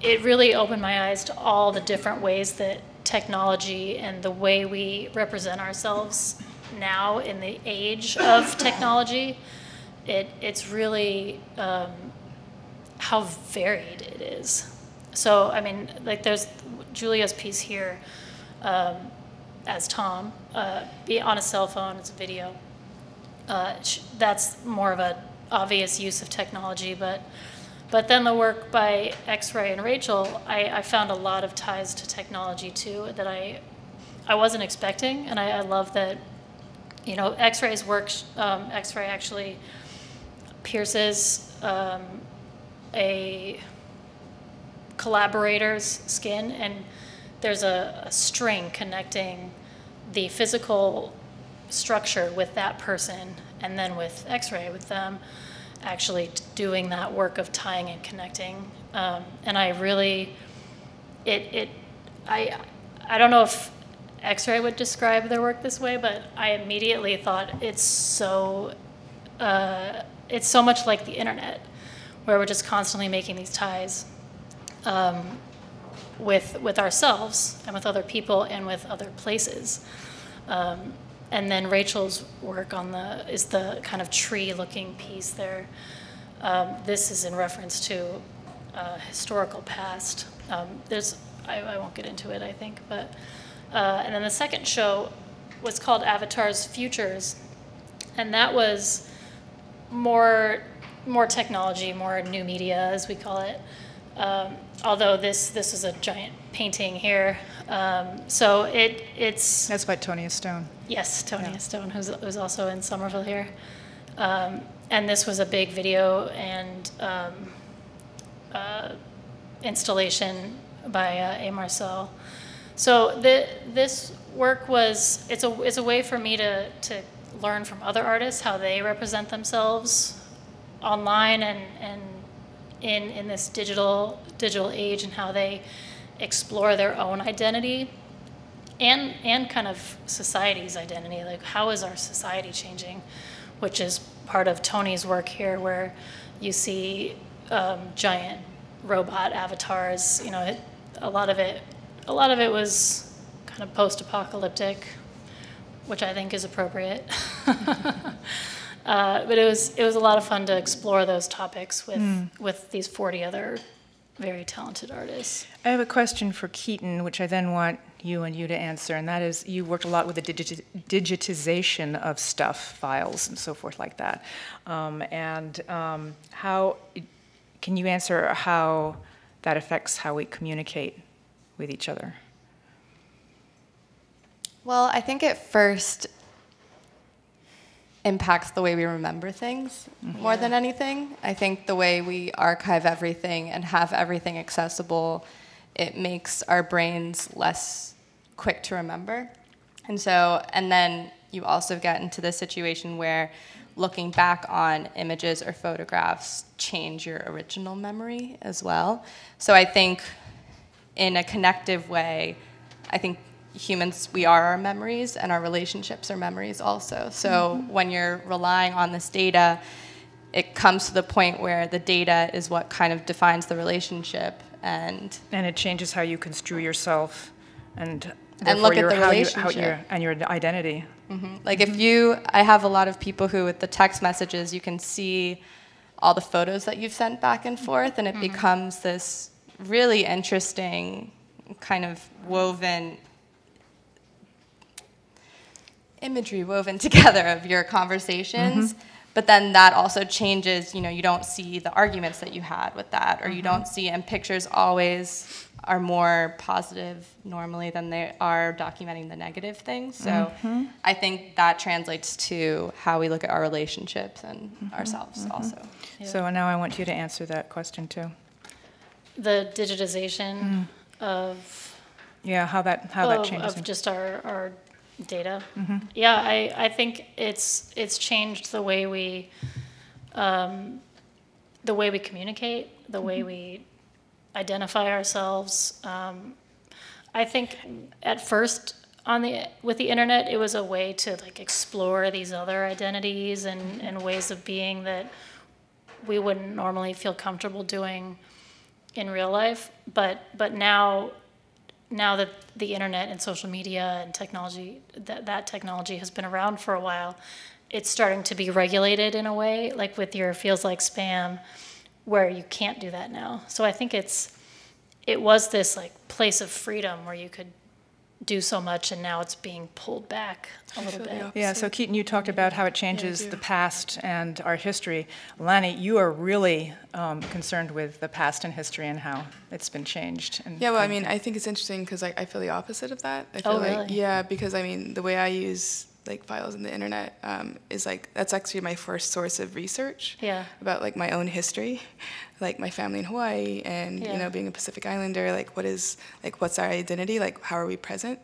it really opened my eyes to all the different ways that technology and the way we represent ourselves now in the age of technology, it, it's really um, how varied it is. So, I mean, like there's Julia's piece here um, as Tom, uh, be on a cell phone, it's a video. Uh, that's more of an obvious use of technology, but but then the work by X-Ray and Rachel, I, I, found a lot of ties to technology too that I, I wasn't expecting, and I, I love that, you know, X-Ray's work. Um, X-Ray actually pierces um, a collaborator's skin, and there's a, a string connecting the physical structure with that person, and then with X-Ray with them actually doing that work of tying and connecting. Um, and I really, it, it, I, I don't know if X-Ray would describe their work this way, but I immediately thought it's so, uh, it's so much like the internet, where we're just constantly making these ties um, with with ourselves and with other people and with other places. Um, and then Rachel's work on the is the kind of tree-looking piece there. Um, this is in reference to uh, historical past. Um, there's I, I, won't get into it, I think, but uh, and then the second show was called Avatar's Futures, and that was more more technology, more new media, as we call it. Um, although this this is a giant painting here, um, so it it's that's by Tonia Stone. Yes, Tonia yeah. Stone, who's, who's also in Somerville here. Um, and this was a big video and um, uh, installation by uh, A. Marcel. So the, this work was, it's a, it's a way for me to, to learn from other artists how they represent themselves online and, and in, in this digital, digital age and how they explore their own identity and and kind of society's identity like how is our society changing which is part of tony's work here where you see um, giant robot avatars you know it, a lot of it a lot of it was kind of post-apocalyptic which i think is appropriate uh, but it was it was a lot of fun to explore those topics with mm. with these 40 other very talented artists. I have a question for Keaton, which I then want you and you to answer, and that is you worked a lot with the digit digitization of stuff, files, and so forth like that. Um, and um, how can you answer how that affects how we communicate with each other? Well, I think at first impacts the way we remember things mm-hmm. more than anything. I think the way we archive everything and have everything accessible, it makes our brains less quick to remember. And so, and then you also get into the situation where looking back on images or photographs change your original memory as well. So I think in a connective way, I think humans, we are our memories, and our relationships are memories also. So mm-hmm. when you're relying on this data, it comes to the point where the data is what kind of defines the relationship, and and it changes how you construe yourself, and and look at the relationship you, and your identity. Mm-hmm. Like mm-hmm. if you, I have a lot of people who, with the text messages, you can see all the photos that you've sent back and forth, and it mm-hmm. becomes this really interesting kind of woven imagery woven together of your conversations. Mm-hmm. But then that also changes, you know, you don't see the arguments that you had with that, or mm-hmm. you don't see, and pictures always are more positive normally than they are documenting the negative things. So mm-hmm. I think that translates to how we look at our relationships and mm-hmm. ourselves mm-hmm. also. Yeah. So now I want you to answer that question too. The digitization. of Yeah, how that, how that changes. of just our, our data. Yeah, I, I think it's it's changed the way we um, the way we communicate, the way we identify ourselves. Um, I think at first on the with the internet, it was a way to like explore these other identities and, and ways of being that we wouldn't normally feel comfortable doing in real life. But but now now that the internet and social media and technology that that technology has been around for a while, it's starting to be regulated in a way, like with your feels like spam, where you can't do that now. So I think it's it was this like place of freedom where you could do so much and now it's being pulled back a little bit. Yeah, so Keaton, you talked about how it changes do. the past and our history. Lani, you are really um, concerned with the past and history and how it's been changed. And Yeah, well, I mean, I think it's interesting because I, I feel the opposite of that. I feel Oh, like, really? Yeah, because I mean, the way I use like files in the internet um, is like that's actually my first source of research. Yeah. About like my own history, like my family in Hawaii, and Yeah. you know, being a Pacific Islander. Like, what is like what's our identity? Like, how are we present?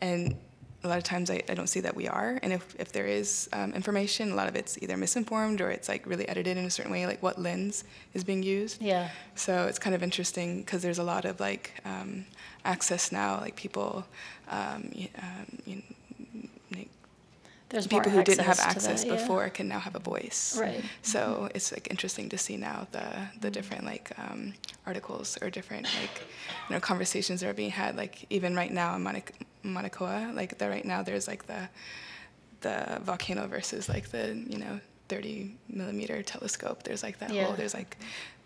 And a lot of times I, I don't see that we are. And if, if there is um, information, a lot of it's either misinformed or it's like really edited in a certain way. Like, what lens is being used? Yeah. So it's kind of interesting because there's a lot of like um, access now, like people, um, um, you like, There's people who didn't have access that, yeah. before can now have a voice. Right. So it's like interesting to see now the the different like um, articles or different like you know conversations that are being had. Like even right now in Mauna Kea, like the, right now there's like the the volcano versus like the you know 30 millimeter telescope. There's like that Yeah. whole there's like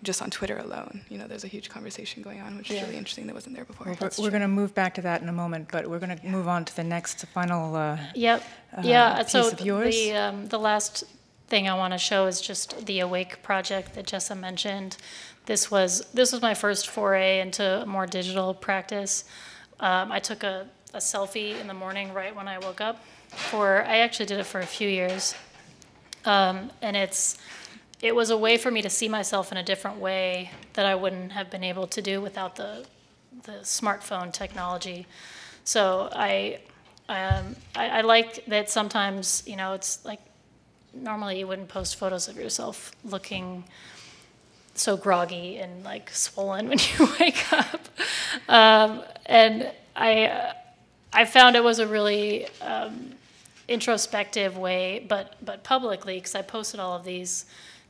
just on Twitter alone, you know, there's a huge conversation going on, which Yeah. is really interesting. That wasn't there before. We're, we're going to move back to that in a moment, but we're going to move on to the next final. Uh, Yep. uh, yeah. piece So of yours? the um, the last thing I want to show is just the Awake project that Jesa mentioned. This was this was my first foray into more digital practice. Um, I took a, a selfie in the morning right when I woke up. For I actually did it for a few years, um, and it's it was a way for me to see myself in a different way that I wouldn't have been able to do without the the smartphone technology. So I um, I, I like that sometimes you know it's like normally you wouldn't post photos of yourself looking so groggy and like swollen when you wake up, um, and I I found it was a really um, introspective way, but but publicly because I posted all of these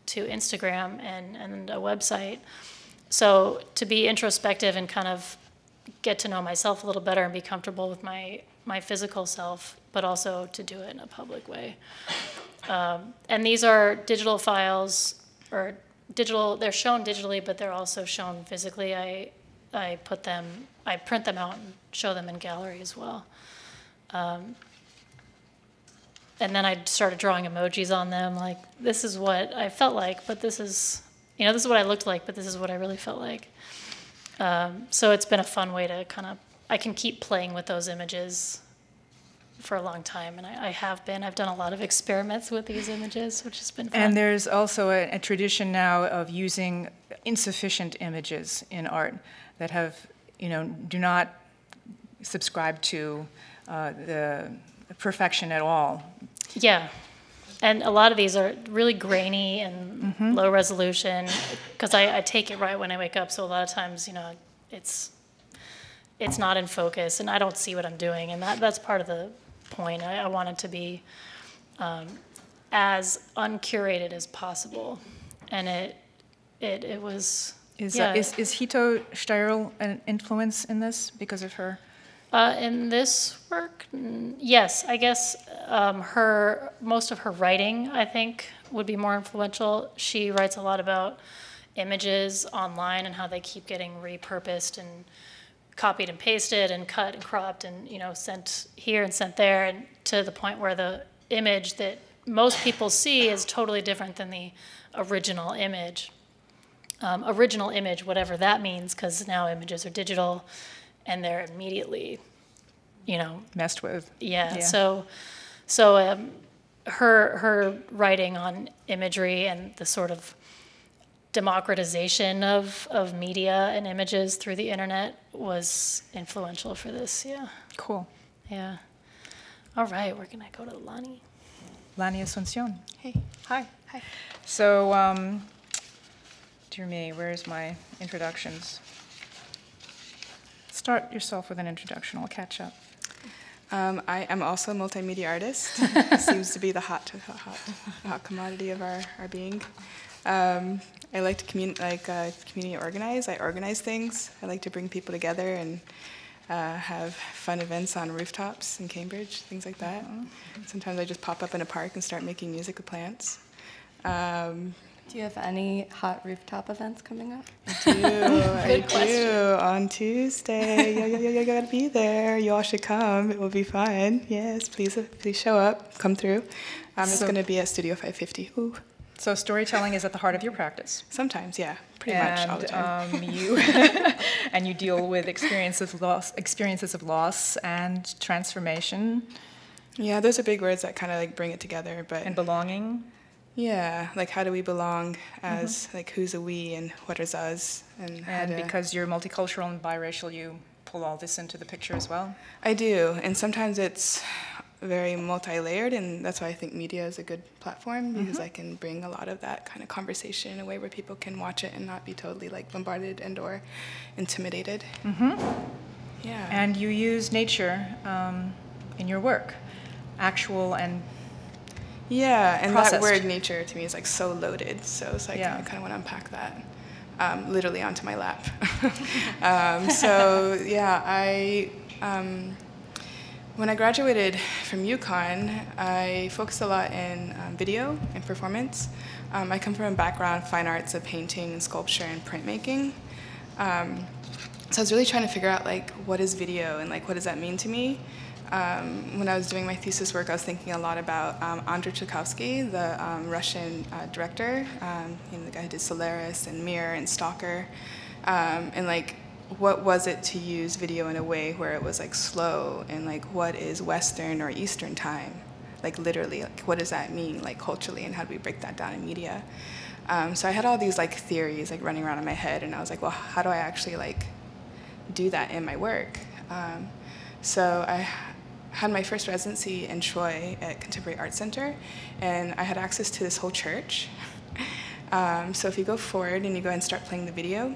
to Instagram and and a website. So to be introspective and kind of get to know myself a little better and be comfortable with my my physical self, but also to do it in a public way. Um, and these are digital files or digital. They're shown digitally, but they're also shown physically. I I put them. I print them out and show them in gallery as well. Um, and then I started drawing emojis on them. Like this is what I felt like, but this is you know this is what I looked like, but this is what I really felt like. Um, so it's been a fun way to kind of I can keep playing with those images for a long time, and I, I have been. I've done a lot of experiments with these images, which has been fun. and there's also a, a tradition now of using insufficient images in art that have, you know, do not subscribe to uh, the perfection at all. Yeah. And a lot of these are really grainy and low resolution because I, I take it right when I wake up. So a lot of times, you know, it's it's not in focus and I don't see what I'm doing. And that, that's part of the point. I, I want it to be um, as uncurated as possible. And it it, it was Is, yeah. uh, is, is Hito Steyerl an influence in this because of her? Uh, in this work, yes, I guess um, her most of her writing, I think, would be more influential. She writes a lot about images online and how they keep getting repurposed and copied and pasted and cut and cropped and you know sent here and sent there, and to the point where the image that most people see is totally different than the original image. Um, original image, whatever that means, because now images are digital and they're immediately, you know, Messed with. yeah. Yeah. So, so um, her her writing on imagery and the sort of democratization of, of media and images through the internet was influential for this. Yeah. Cool. Yeah. All right, we're gonna go to Lani. Lani Asuncion. Hey. Hi. Hi. So, um, dear me, where's my introductions? Start yourself with an introduction. I'll catch up. Um, I am also a multimedia artist. Seems to be the hot, hot, hot commodity of our, our being. Um, I like to commun- like uh, community organize. I organize things. I like to bring people together and uh, have fun events on rooftops in Cambridge, things like that. Sometimes I just pop up in a park and start making music with plants. Um, Do you have any hot rooftop events coming up? I do. I do. On Tuesday. Yeah, yeah, yeah, you gotta be there. You all should come. It will be fun. Yes, please, uh, please show up. Come through. Um, it's So- gonna be at Studio 550. Ooh. So, storytelling is at the heart of your practice. Sometimes, yeah, pretty much all the time. Um, you and you deal with experiences of loss, experiences of loss and transformation yeah, those are big words that kind of like bring it together. But and belonging. Yeah, like how do we belong as like who's a we and what is us and And because you're multicultural and biracial, you pull all this into the picture as well. I do, and sometimes it's very multi-layered, and that's why I think media is a good platform because I can bring a lot of that kind of conversation in a way where people can watch it and not be totally like bombarded and or intimidated. Mm-hmm. Yeah. And you use nature um, in your work, actual and yeah, and processed. that word nature to me is like so loaded. So it's like Yeah. I kind of want to unpack that. Um, literally onto my lap. um, so yeah, I um, when I graduated from UConn, I focused a lot in um, video and performance. Um, I come from a background of fine arts of painting and sculpture and printmaking. Um, so I was really trying to figure out like what is video and like what does that mean to me. Um, when I was doing my thesis work, I was thinking a lot about um, Andrei Tarkovsky, the um, Russian uh, director, um, you know, the guy who did Solaris and Mirror and Stalker, um, and like what was it to use video in a way where it was like slow and like what is Western or Eastern time, like literally, like what does that mean like culturally and how do we break that down in media? Um, so I had all these like theories like running around in my head, and I was like, well, how do I actually like do that in my work? So I had my first residency in Troy at Contemporary Art Center, and I had access to this whole church. Um, so if you go forward and you go and start playing the video,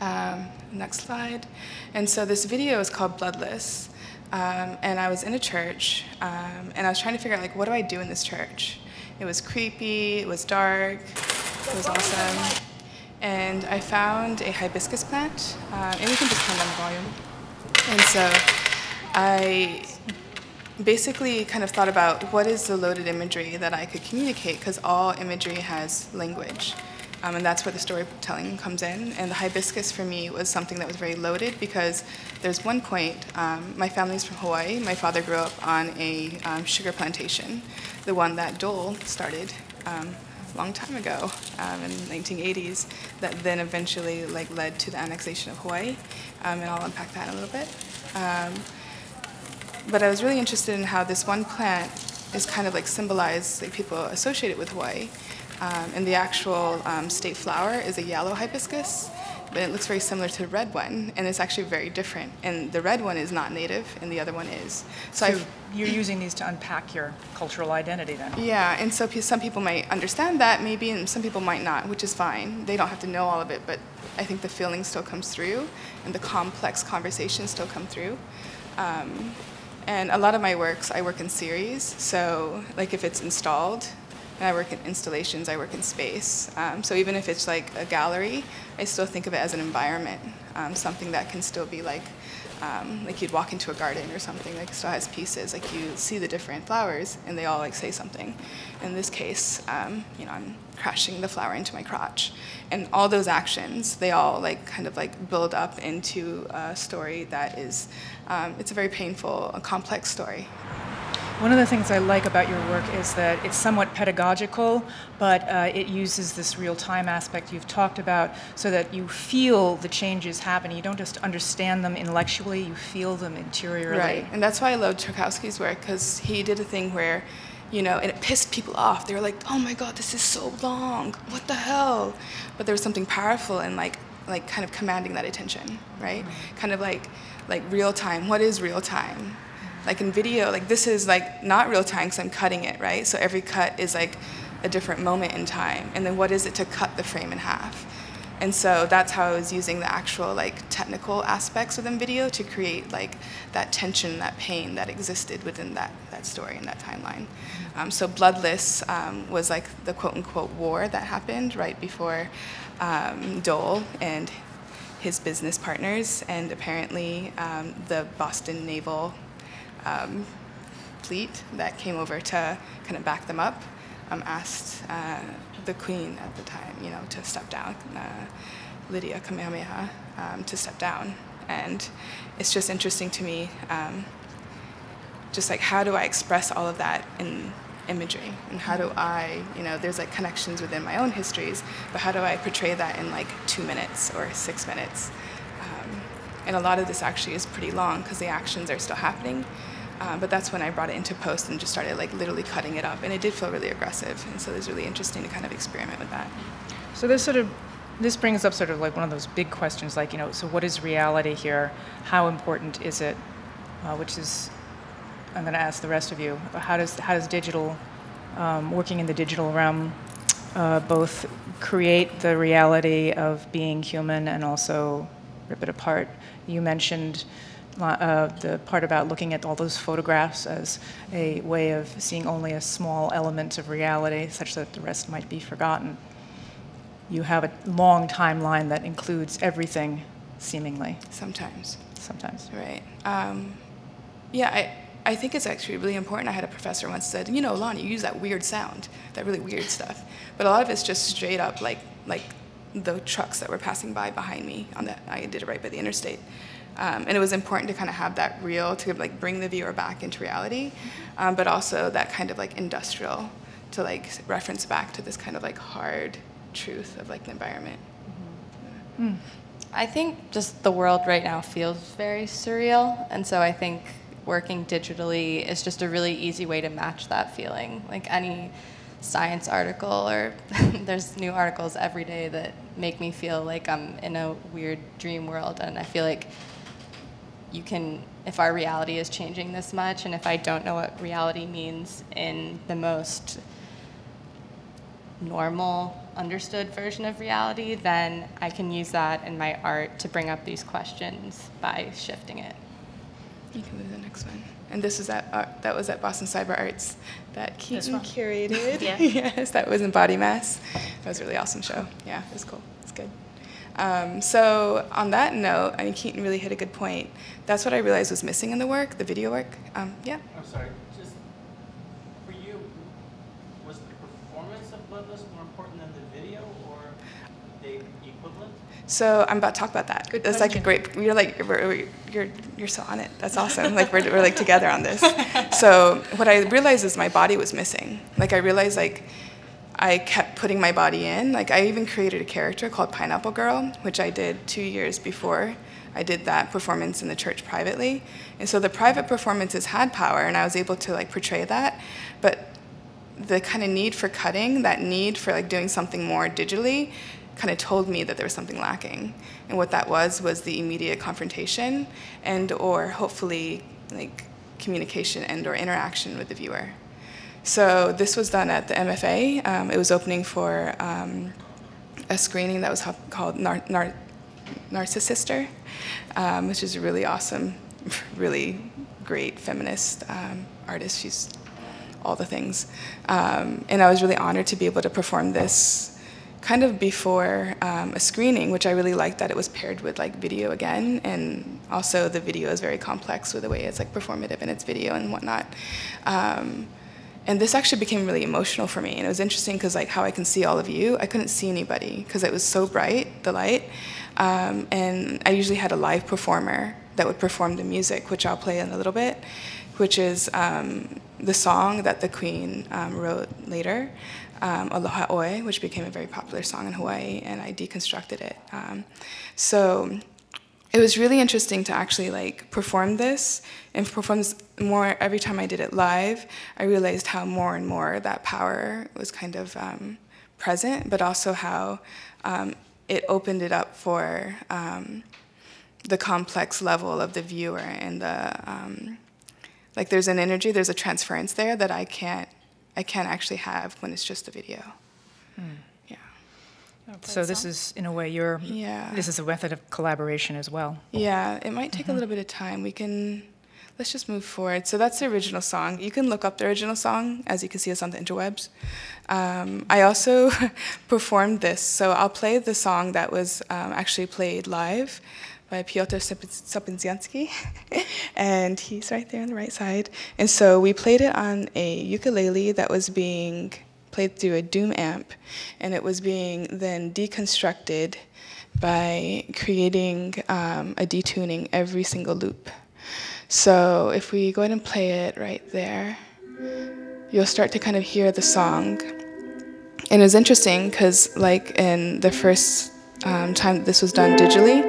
um, next slide. And so this video is called Bloodless, um, and I was in a church, um, and I was trying to figure out like what do I do in this church? It was creepy, it was dark, it was awesome, and I found a hibiscus plant, um, and we can just turn down the volume. And so I basically kind of thought about what is the loaded imagery that I could communicate because all imagery has language. Um, and that's where the storytelling comes in. And the hibiscus for me was something that was very loaded because there's one point, um, my family's from Hawaii. My father grew up on a um, sugar plantation, the one that Dole started um, a long time ago um, in the 1980s, that then eventually like led to the annexation of Hawaii. Um, and I'll unpack that in a little bit. Um, but I was really interested in how this one plant is kind of like symbolized, like people associate it with Hawaii. Um, and the actual um, state flower is a yellow hibiscus, but it looks very similar to the red one, and it's actually very different. And the red one is not native, and the other one is. So, So you're using these to unpack your cultural identity then. yeah, and so some people might understand that maybe, and some people might not, which is fine. They don't have to know all of it, but I think the feeling still comes through, and the complex conversations still come through. Um, and a lot of my works, I work in series. So, like if it's installed, and I work in installations, I work in space. Um, so even if it's like a gallery, I still think of it as an environment, um, something that can still be like, um, like you'd walk into a garden or something, like still has pieces. Like you see the different flowers, and they all like say something. In this case, um, you know, I'm crashing the flower into my crotch, and all those actions, they all like kind of like build up into a story that is, um, it's a very painful, a complex story. One of the things I like about your work is that it's somewhat pedagogical, but uh, it uses this real time aspect you've talked about so that you feel the changes happening. You don't just understand them intellectually, you feel them interiorly. Right, and that's why I love Tarkovsky's work because he did a thing where you know, and it pissed people off. They were like, "Oh my God, this is so long. What the hell?" But there was something powerful in like, like kind of commanding that attention, right? Kind of like, like real time. What is real time? Like in video, like this is like not real time because I'm cutting it, right? So every cut is like a different moment in time. And then what is it to cut the frame in half? And so that's how I was using the actual like technical aspects within video to create like that tension, that pain that existed within that, that story and that timeline. Um, so Bloodless um, was like the quote unquote war that happened right before um, Dole and his business partners, and apparently um, the Boston Naval um, fleet that came over to kind of back them up um, asked uh, the queen at the time, you know, to step down, uh, Lydia Kamehameha, um, to step down. And it's just interesting to me, um, just like how do I express all of that in imagery, and how do I, you know, there's like connections within my own histories, but how do I portray that in like two minutes or six minutes? Um, and a lot of this actually is pretty long because the actions are still happening. Um, but that's when I brought it into post and just started like literally cutting it up, and it did feel really aggressive, and so it was really interesting to kind of experiment with that. So this sort of this brings up sort of like one of those big questions, like you know, so what is reality here? How important is it? Uh, which is, I'm going to ask the rest of you. How does how does digital, um, working in the digital realm, uh, both create the reality of being human and also rip it apart? You mentioned uh, the part about looking at all those photographs as a way of seeing only a small element of reality, such that the rest might be forgotten. You have a long timeline that includes everything, seemingly. Sometimes. Sometimes. Right. Um, yeah, I, I think it's actually really important. I had a professor once said, you know, Lani, you use that weird sound, that really weird stuff. But a lot of it's just straight up like, like the trucks that were passing by behind me on that, I did it right by the interstate. Um, and it was important to kind of have that real to like bring the viewer back into reality, um, but also that kind of like industrial to like reference back to this kind of like hard truth of like the environment. Mm-hmm. Mm. I think just the world right now feels very surreal, and so I think working digitally is just a really easy way to match that feeling. Like any science article or there's new articles every day that make me feel like I'm in a weird dream world and I feel like you can, if our reality is changing this much, and if I don't know what reality means in the most normal, understood version of reality, then I can use that in my art to bring up these questions by shifting it. You can move to the next one. And this was at uh, that was at Boston Cyber Arts that Keaton curated. yeah. yes, that was in Body Mass. That was a really awesome show. Yeah, it was cool. It's good. Um, so on that note, I mean, Keaton really hit a good point. That's what I realized was missing in the work, the video work. Um, yeah. I'm sorry. Just for you, was the performance of Bloodless more important than the video, or they equivalent? So I'm about to talk about that. Good That's question. like a great. You're like you're, you're you're so on it. That's awesome. like we're we're like together on this. So what I realized is my body was missing. Like I realized like I kept putting my body in. Like I even created a character called Pineapple Girl, which I did two years before I did that performance in the church privately. And so the private performances had power, and I was able to like portray that. But the kind of need for cutting, that need for like doing something more digitally, kind of told me that there was something lacking. And what that was was the immediate confrontation, and or hopefully like communication and or interaction with the viewer. So this was done at the MFA. Um, it was opening for um, a screening that was called Nar- Nar- Narcissister, um, which is a really awesome, really great feminist um, artist. She's all the things. Um, and I was really honored to be able to perform this kind of before um, a screening, which I really liked that it was paired with like video again, and also the video is very complex with the way it's like performative in its video and whatnot. Um, and this actually became really emotional for me. And it was interesting because like how i can see all of you. I couldn't see anybody because it was so bright the light. Um, and i usually had a live performer that would perform the music which i'll play in a little bit which is um, the song that the queen um, wrote later um, aloha oe which became a very popular song in hawaii and i deconstructed it. Um, so it was really interesting to actually like perform this and perform this more every time I did it live. I realized how more and more that power was kind of um, present, but also how um, it opened it up for um, the complex level of the viewer and the um, like. There's an energy, there's a transference there that I can't I can't actually have when it's just a video. Hmm. So this is, in a way, your, Yeah. this is a method of collaboration as well. Yeah, it might take a little bit of time. We can, let's just move forward. So that's the original song. You can look up the original song, as you can see, us on the interwebs. Um, I also performed this, so I'll play the song that was um, actually played live by Piotr Sapinziansky, and he's right there on the right side. And so we played it on a ukulele that was being played through a Doom amp, and it was being then deconstructed by creating um, a detuning every single loop. So if we go ahead and play it right there, you'll start to kind of hear the song. And it was interesting because, like, in the first um, time this was done digitally,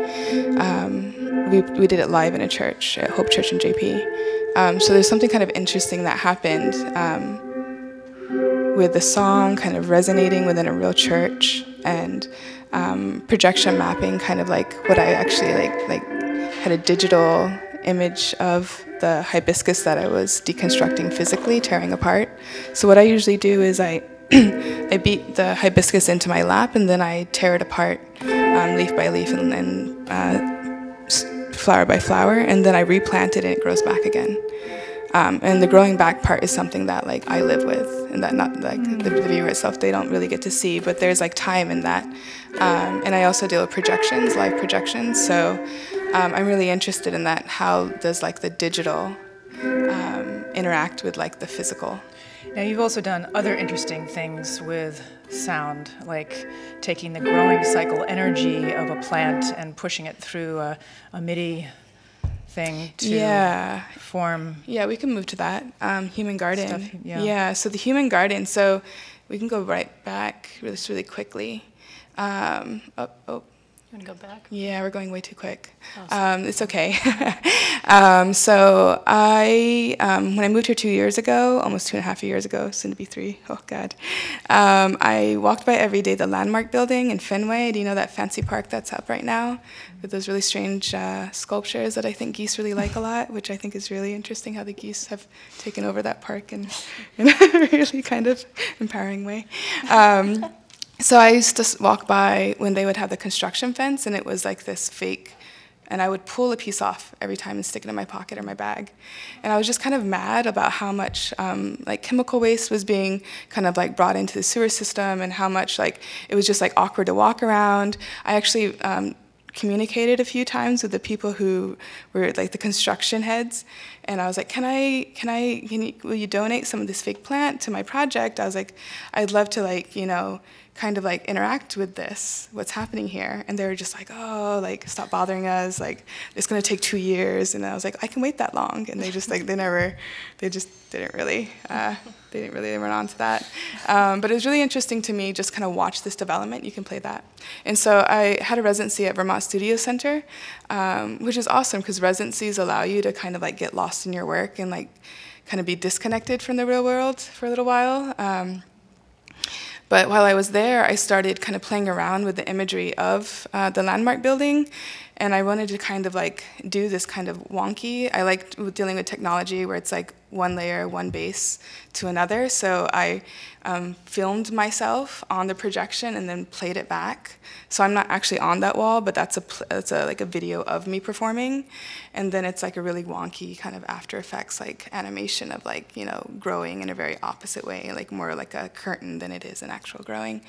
um, we, we did it live in a church at Hope Church in JP. Um, so there's something kind of interesting that happened um, with the song kind of resonating within a real church and um, projection mapping, kind of like what I actually like, like had a digital image of the hibiscus that I was deconstructing physically, tearing apart. So what I usually do is I I beat the hibiscus into my lap and then I tear it apart um, leaf by leaf and, and uh, flower by flower, and then I replant it and it grows back again. Um, and the growing back part is something that like I live with, and that not like the, the viewer itself they don't really get to see, but there's like time in that. Um, and I also deal with projections, live projections. So um, I'm really interested in that. How does like the digital um, interact with like the physical? Now, you've also done other interesting things with sound, like taking the growing cycle energy of a plant and pushing it through a, a MIDI thing to Yeah. form. Yeah, we can move to that. Um, human garden. Stuff, yeah. so the human garden. So we can go right back really, really quickly. Um, oh, oh, You want to go back? yeah, we're going way too quick. Oh, Um, it's okay. um, so I, um, when I moved here two years ago, almost two and a half years ago, soon to be three. Oh God. Um, I walked by every day the Landmark Building in Fenway. Do you know that fancy park that's up right now with those really strange uh, sculptures that I think geese really like a lot, which I think is really interesting how the geese have taken over that park in, in a really kind of empowering way. So I used to walk by when they would have the construction fence, and it was like this fake. And I would pull a piece off every time and stick it in my pocket or my bag. And I was just kind of mad about how much um, like chemical waste was being kind of like brought into the sewer system, and how much like it was just like awkward to walk around. I actually um, communicated a few times with the people who were like the construction heads and I was like can I can I can you, will you donate some of this fake plant to my project I was like I'd love to like you know kind of like interact with this what's happening here and they were just like oh like stop bothering us like it's to take two years and I was like I can wait that long and they just like they never they just didn't really uh, they didn't really run on to that. Um, but it was really interesting to me just kind of watch this development you can play that. And so I had a residency at Vermont Studio Center um, which is awesome because residencies allow you to kind of like get lost in your work and like kind of be disconnected from the real world for a little while. Um, but while I was there, I started kind of playing around with the imagery of uh, the landmark building, and I wanted to kind of like do this kind of wonky. I like dealing with technology where it's like one layer, one base to another. So I um, filmed myself on the projection and then played it back. So I'm not actually on that wall, but that's a that's a like a video of me performing, and then it's like a really wonky kind of After Effects like animation of like you know growing in a very opposite way, like more like a curtain than it is an actual growing.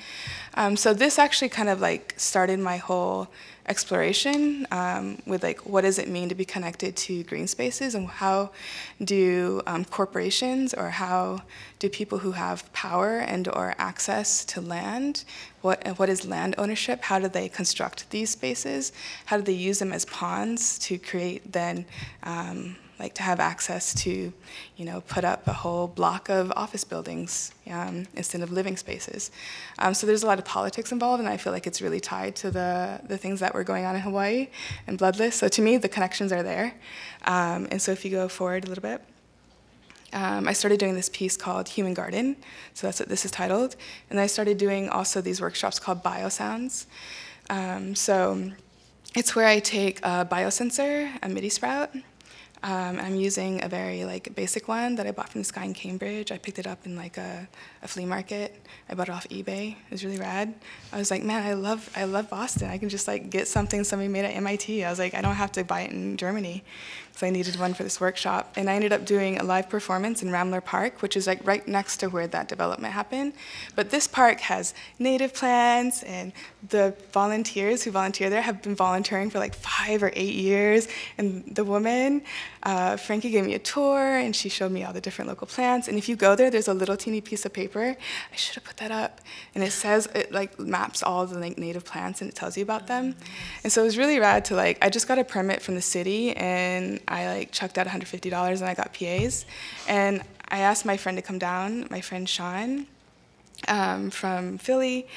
Um, so this actually kind of like started my whole exploration um, with like what does it mean to be connected to green spaces and how do um, corporations or how do people who have power and or access to land what, what is land ownership how do they construct these spaces how do they use them as pawns to create then um, like to have access to, you know, put up a whole block of office buildings um, instead of living spaces. Um, so there's a lot of politics involved, and I feel like it's really tied to the, the things that were going on in Hawaii and Bloodless. So to me, the connections are there. Um, and so if you go forward a little bit, um, I started doing this piece called Human Garden. So that's what this is titled. And I started doing also these workshops called Biosounds. Um, so it's where I take a biosensor, a MIDI sprout, um, I'm using a very like basic one that I bought from this guy in Cambridge. I picked it up in like a, a, flea market. I bought it off eBay. It was really rad. I was like, man, I love I love Boston. I can just like get something somebody made at MIT. I was like, I don't have to buy it in Germany. So I needed one for this workshop. And I ended up doing a live performance in Ramler Park, which is like right next to where that development happened. But this park has native plants, and the volunteers who volunteer there have been volunteering for like five or eight years. And the woman, uh, Frankie gave me a tour, and she showed me all the different local plants. And if you go there, there's a little teeny piece of paper. I should have put that up. And it says, it like maps all the like, native plants, and it tells you about them. And so it was really rad to like, I just got a permit from the city, and I like chucked out $150 and I got PAs. And I asked my friend to come down, my friend Sean um, from Philly,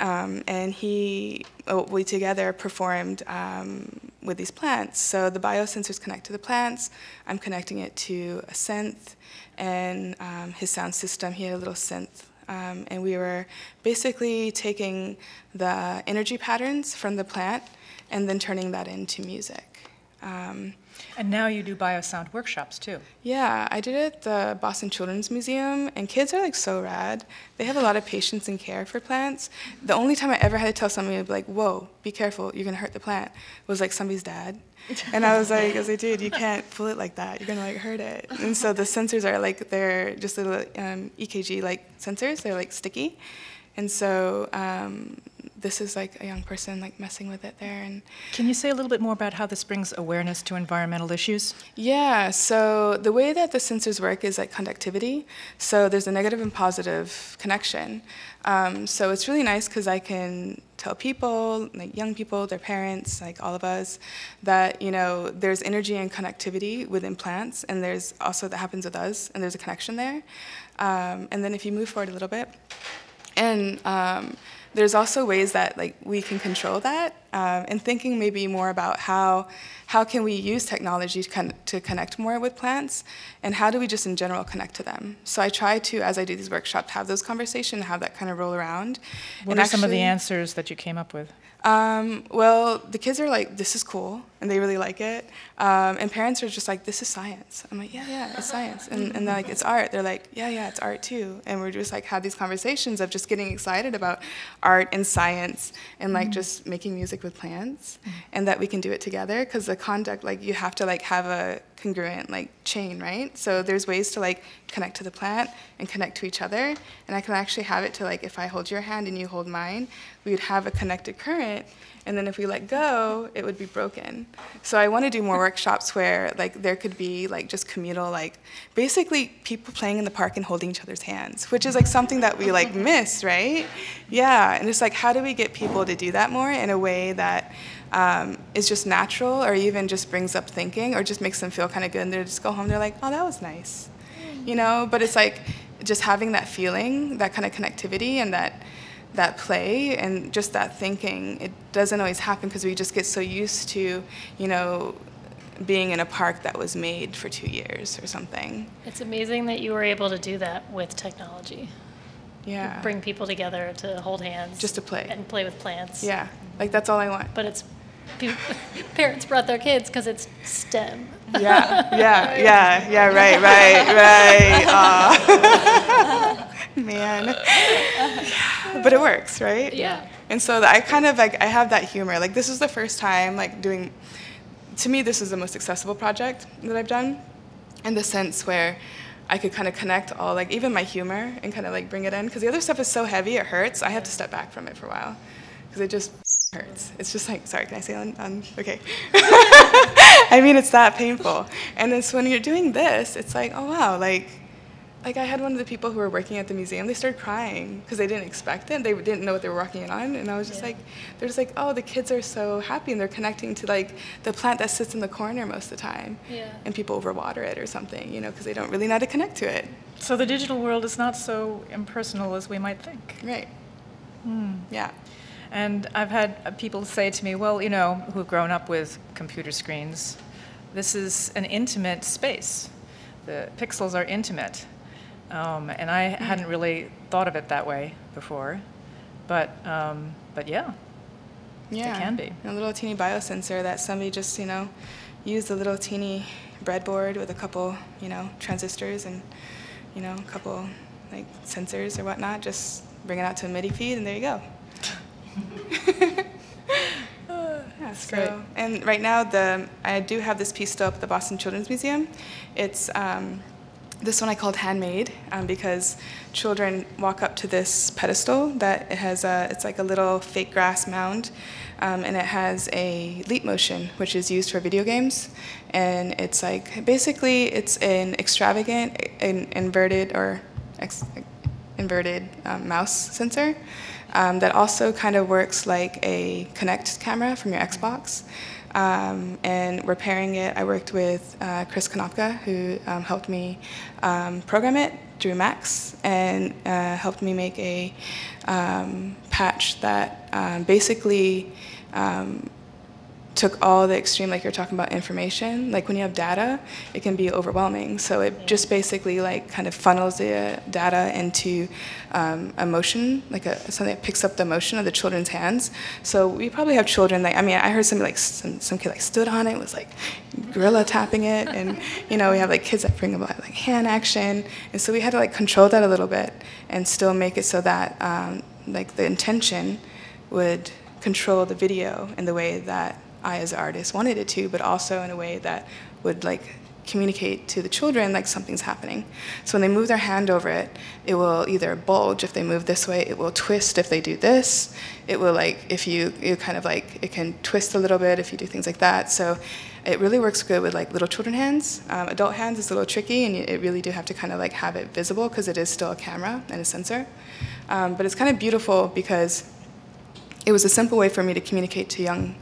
um, and he, oh, we together performed um, with these plants. So the biosensors connect to the plants. I'm connecting it to a synth, and um, his sound system. He had a little synth, um, and we were basically taking the energy patterns from the plant and then turning that into music. Um, and now you do biosound workshops too. Yeah, I did it at the Boston Children's Museum, and kids are like so rad. They have a lot of patience and care for plants. The only time I ever had to tell somebody to be like, "Whoa, be careful, you're gonna hurt the plant," was like somebody's dad. And I was like, I was like, dude, you can't pull it like that. You're gonna like hurt it. And so the sensors are like they're just little um, EKG like sensors. They're like sticky, and so um, this is like a young person like messing with it there and can you say a little bit more about how this brings awareness to environmental issues? Yeah so the way that the sensors work is like conductivity. So there's a negative and positive connection. Um, so it's really nice because i can tell people like young people their parents like all of us that you know there's energy and connectivity within plants and there's also that happens with us and there's a connection there. Um, and then if you move forward a little bit and um, there's also ways that like we can control that um, and thinking maybe more about how how can we use technology to, con- to connect more with plants and how do we just in general connect to them so i try to as i do these workshops have those conversations have that kind of roll around what and are actually, some of the answers that you came up with um, well, the kids are like, this is cool, and they really like it. Um, and parents are just like, this is science. I'm like, yeah, yeah, it's science. And, and they're like, it's art. They're like, yeah, yeah, it's art too. And we're just like, have these conversations of just getting excited about art and science and like mm-hmm. just making music with plants and that we can do it together. Because the conduct, like, you have to like have a congruent like chain, right? So there's ways to like connect to the plant and connect to each other. And I can actually have it to like if I hold your hand and you hold mine, we would have a connected current. And then if we let go, it would be broken. So I want to do more workshops where like there could be like just communal like basically people playing in the park and holding each other's hands, which is like something that we like miss, right? Yeah, and it's like how do we get people to do that more in a way that um, is just natural or even just brings up thinking or just makes them feel kind of good and they just go home they're like oh that was nice you know but it's like just having that feeling that kind of connectivity and that that play and just that thinking it doesn't always happen because we just get so used to you know being in a park that was made for two years or something. It's amazing that you were able to do that with technology. Yeah. bring people together to hold hands just to play. and play with plants. Yeah like that's all i want. But it's parents brought their kids because it's STEM. Yeah, yeah, yeah, yeah, right, right, right. Uh, man. But it works, right? Yeah. And so I kind of like, I have that humor. Like, this is the first time, like, doing, to me, this is the most accessible project that I've done in the sense where I could kind of connect all, like, even my humor and kind of like bring it in. Because the other stuff is so heavy, it hurts. I have to step back from it for a while because it just hurts. It's just like, sorry, can I say on, on okay. I mean, it's that painful. And then so when you're doing this, it's like, oh wow, like, like I had one of the people who were working at the museum. They started crying because they didn't expect it. They didn't know what they were walking in on, and I was just Yeah. like, they're just like, oh, the kids are so happy, and they're connecting to like the plant that sits in the corner most of the time. Yeah. And people overwater it or something, you know, because they don't really know how to connect to it. So the digital world is not so impersonal as we might think. Right. Hmm. Yeah. And I've had people say to me, well, you know, who've grown up with computer screens, this is an intimate space. The pixels are intimate. Um, and I hadn't really thought of it that way before. But, um, but yeah, Yeah. it can be. A little teeny biosensor that somebody just, you know, used a little teeny breadboard with a couple, you know, transistors and, you know, a couple like sensors or whatnot, just bring it out to a MIDI feed and there you go. yeah, so, great. And right now, the I do have this piece still up at the Boston Children's Museum. It's um, this one I called handmade um, because children walk up to this pedestal that it has a, it's like a little fake grass mound, um, and it has a leap motion which is used for video games, and it's like basically it's an extravagant, an inverted or ex- inverted um, mouse sensor um, that also kind of works like a Kinect camera from your Xbox. Um, and we're pairing it. I worked with uh, Chris Konopka, who um, helped me um, program it through Max and uh, helped me make a um, patch that um, basically took all the extreme, like you're talking about information. Like when you have data, it can be overwhelming. So it just basically like kind of funnels the data into um, emotion, like a, something that picks up the motion of the children's hands. So we probably have children like I mean I heard somebody like some, some kid like stood on it was like gorilla tapping it, and you know we have like kids that bring about like hand action, and so we had to like control that a little bit and still make it so that um, like the intention would control the video in the way that I as an artist wanted it to, but also in a way that would like communicate to the children like something's happening. So when they move their hand over it, it will either bulge if they move this way, it will twist if they do this. It will like if you you kind of like it can twist a little bit if you do things like that. So it really works good with like little children hands. Um, adult hands is a little tricky, and you, it really do have to kind of like have it visible because it is still a camera and a sensor. Um, but it's kind of beautiful because it was a simple way for me to communicate to young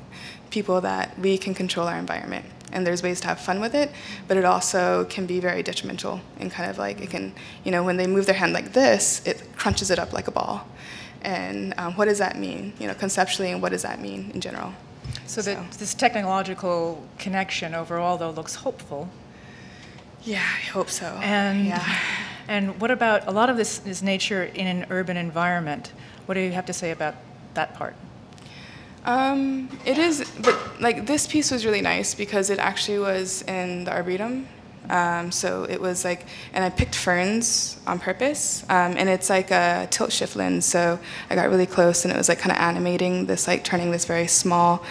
people that we can control our environment and there's ways to have fun with it but it also can be very detrimental and kind of like it can you know when they move their hand like this it crunches it up like a ball and um, what does that mean you know conceptually and what does that mean in general So that this technological connection overall, though, looks hopeful. yeah i hope so And yeah and what about a lot of this is nature in an urban environment? What do you have to say about that part? Um, it is, but like this piece was really nice because it actually was in the arboretum. Um, so it was like, and I picked ferns on purpose, um, and it's like a tilt shift lens. So I got really close, and it was like kind of animating this, like turning this very small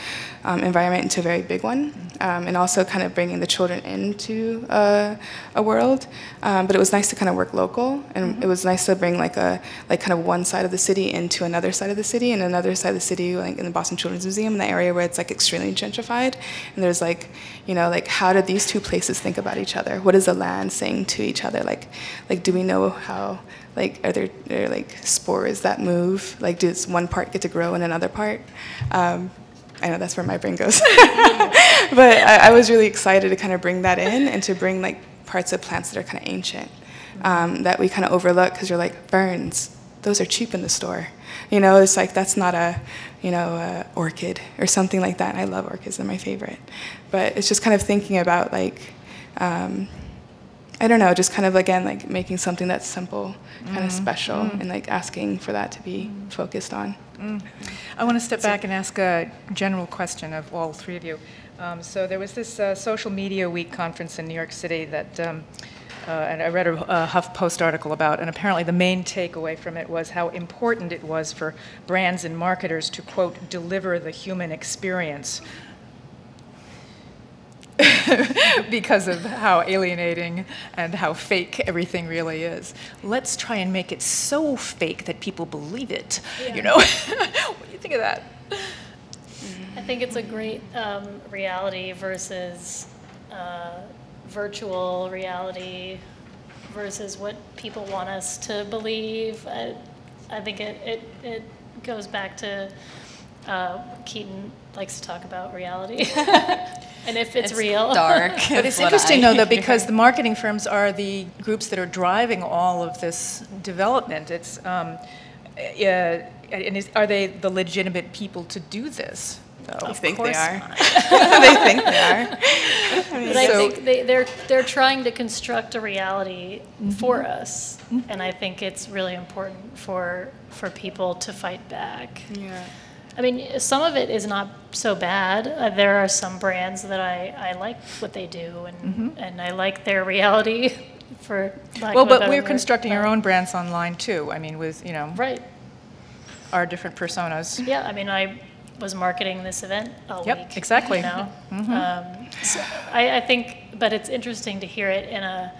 um, environment into a very big one, um, and also kind of bringing the children into uh, a world. Um, but it was nice to kind of work local, and it was nice to bring like a like kind of one side of the city into another side of the city, and another side of the city, like in the Boston Children's Museum, in the area where it's like extremely gentrified, and there's like, you know, like how do these two places think about each other? What is the land saying to each other? Like, like do we know how? Like, are there, there like spores that move? Like, does one part get to grow in another part? Um, I know that's where my brain goes. but I, I was really excited to kind of bring that in and to bring like parts of plants that are kind of ancient um, that we kind of overlook because you're like ferns. Those are cheap in the store. You know, it's like that's not a, you know, a orchid or something like that. And I love orchids; they're my favorite. But it's just kind of thinking about like, um, I don't know, just kind of again like making something that's simple, kind of special, and like asking for that to be focused on. I want to step back and ask a general question of all three of you. Um, so there was this uh, social media week conference in New York City that, um, uh, and I read a, a HuffPost article about, and apparently the main takeaway from it was how important it was for brands and marketers to quote deliver the human experience. because of how alienating and how fake everything really is. Let's try and make it so fake that people believe it. You know, what do you think of that? I think it's a great um, reality versus uh, virtual reality versus what people want us to believe. I, I think it, it, it goes back to uh, Keaton likes to talk about reality and if it's, real. Dark. But it's interesting, I though, that because the marketing firms are the groups that are driving all of this development. It's, um, uh, and is, are they the legitimate people to do this? though? I think they are. not. they think they are. But I think they, they're they're trying to construct a reality for us, and I think it's really important for for people to fight back. Yeah. I mean, some of it is not so bad. Uh, there are some brands that I, I like what they do, and and I like their reality. For Well, but we're word, constructing our own brands online too. I mean, with, you know, Right. our different personas. Yeah. I mean, I was marketing this event all Yep, week. exactly. You know? um, so I, I think, but it's interesting to hear it in a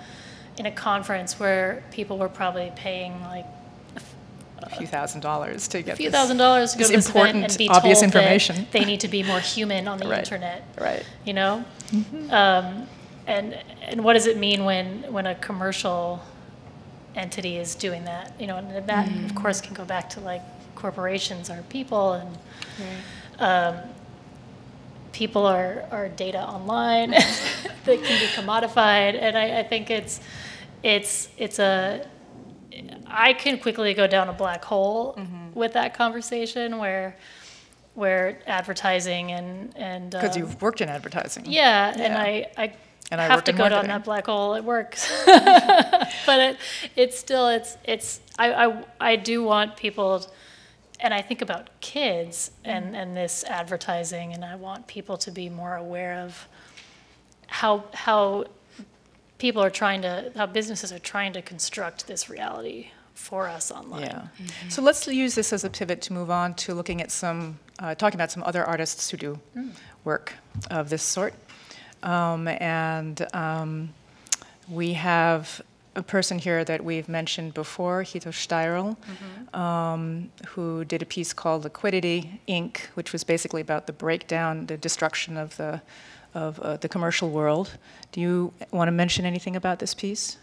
in a conference where people were probably paying like A few thousand dollars to get a few thousand dollars to go to this event and be obvious told information. that they need to be more human on the Right. internet. Right. You know, um, and and what does it mean when when a commercial entity is doing that? You know, and that of course can go back to like corporations are people and um, people are, are data online that can be commodified and I, I think it's it's it's a I can quickly go down a black hole with that conversation where where advertising and and Because um, you've worked in advertising. yeah, and I, I And have work to go down that black hole. It works, but it, it's still it's it's I, I I do want people, and I think about kids and and this advertising, and I want people to be more aware of how how people are trying to how businesses are trying to construct this reality for us online. Yeah. So let's use this as a pivot to move on to looking at some, uh, talking about some other artists who do work of this sort. Um, and um, we have a person here that we've mentioned before, Hito Steyerl, um, who did a piece called Liquidity Inc., which was basically about the breakdown, the destruction of the of uh, the commercial world. Do you want to mention anything about this piece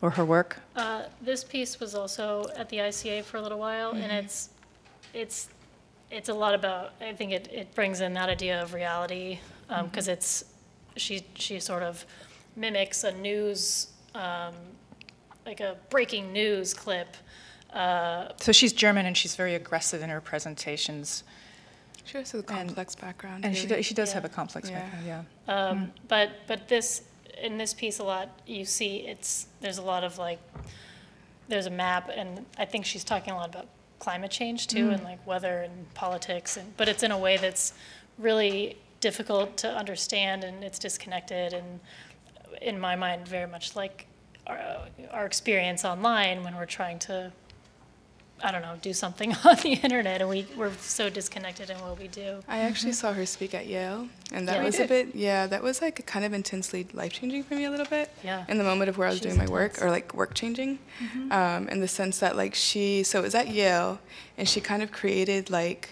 or her work? Uh, this piece was also at the ICA for a little while, and it's, it's, it's a lot about, I think it, it brings in that idea of reality, because it's, she, she sort of mimics a news, um, like a breaking news clip. Uh, So she's German and she's very aggressive in her presentations, She has a complex background. and she really. does, she does Yeah. have a complex Yeah. background. Yeah. Um, But, but this, in this piece a lot, you see it's, there's a lot of like, there's a map, and I think she's talking a lot about climate change too, and like weather and politics, and, but it's in a way that's really difficult to understand, and it's disconnected, and in my mind, very much like our, our experience online when we're trying to, I don't know, do something on the internet, and we, we're so disconnected in what we do. I actually saw her speak at Yale, and that Yeah. Was a bit, yeah, that was like kind of intensely life changing for me a little bit. Yeah. In the moment of where I was She's doing my work, or like work changing, um, in the sense that like she, so it was at Yale, and she kind of created like,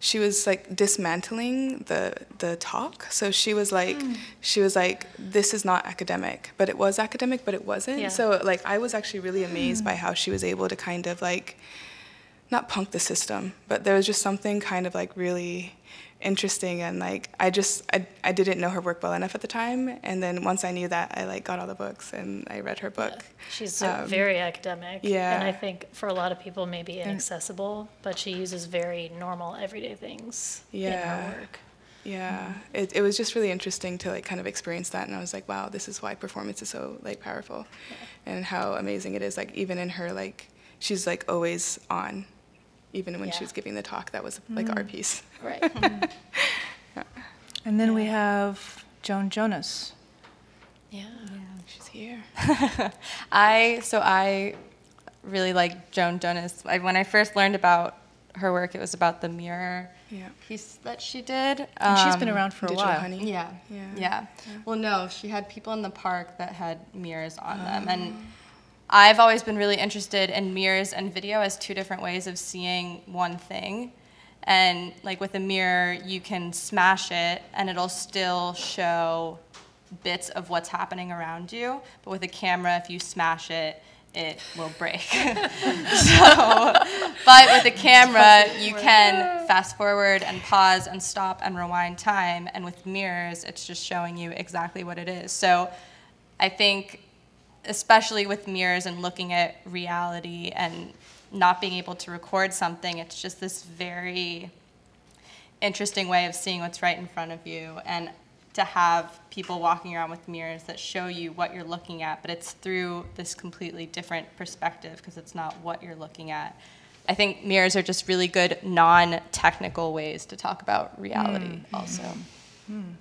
she was like dismantling the the talk. So she was like, hmm. she was like, this is not academic, but it was academic, but it wasn't. Yeah. So like I was actually really amazed by how she was able to kind of like not punk the system, but there was just something kind of like really interesting and like I just I, I didn't know her work well enough at the time and then once I knew that I like got all the books and I read her book. She's uh, Um, very academic. yeah. And I think for a lot of people, maybe inaccessible, but she uses very normal, everyday things in Yeah. her work. Yeah, it, it was just really interesting to like kind of experience that and I was like, wow, this is why performance is so like powerful and how amazing it is like even in her like she's like always on even when she was giving the talk that was like our piece. Right. And then we have Joan Jonas. yeah. She's here. I so I really like Joan Jonas. I, when I first learned about her work, it was about the mirror Yeah. piece that she did. And she's been Um, around for a while. Honey. Yeah. Yeah. yeah. Well, no, she had people in the park that had mirrors on them. And I've always been really interested in mirrors and video as two different ways of seeing one thing. And like with a mirror, you can smash it and it'll still show bits of what's happening around you. But with a camera, if you smash it, it will break. so, but with a camera, you can fast forward and pause and stop and rewind time. And with mirrors, it's just showing you exactly what it is. So I think, especially with mirrors and looking at reality and not being able to record something, it's just this very interesting way of seeing what's right in front of you. And to have people walking around with mirrors that show you what you're looking at, but it's through this completely different perspective because it's not what you're looking at. I think mirrors are just really good non-technical ways to talk about reality mm. also. Mm.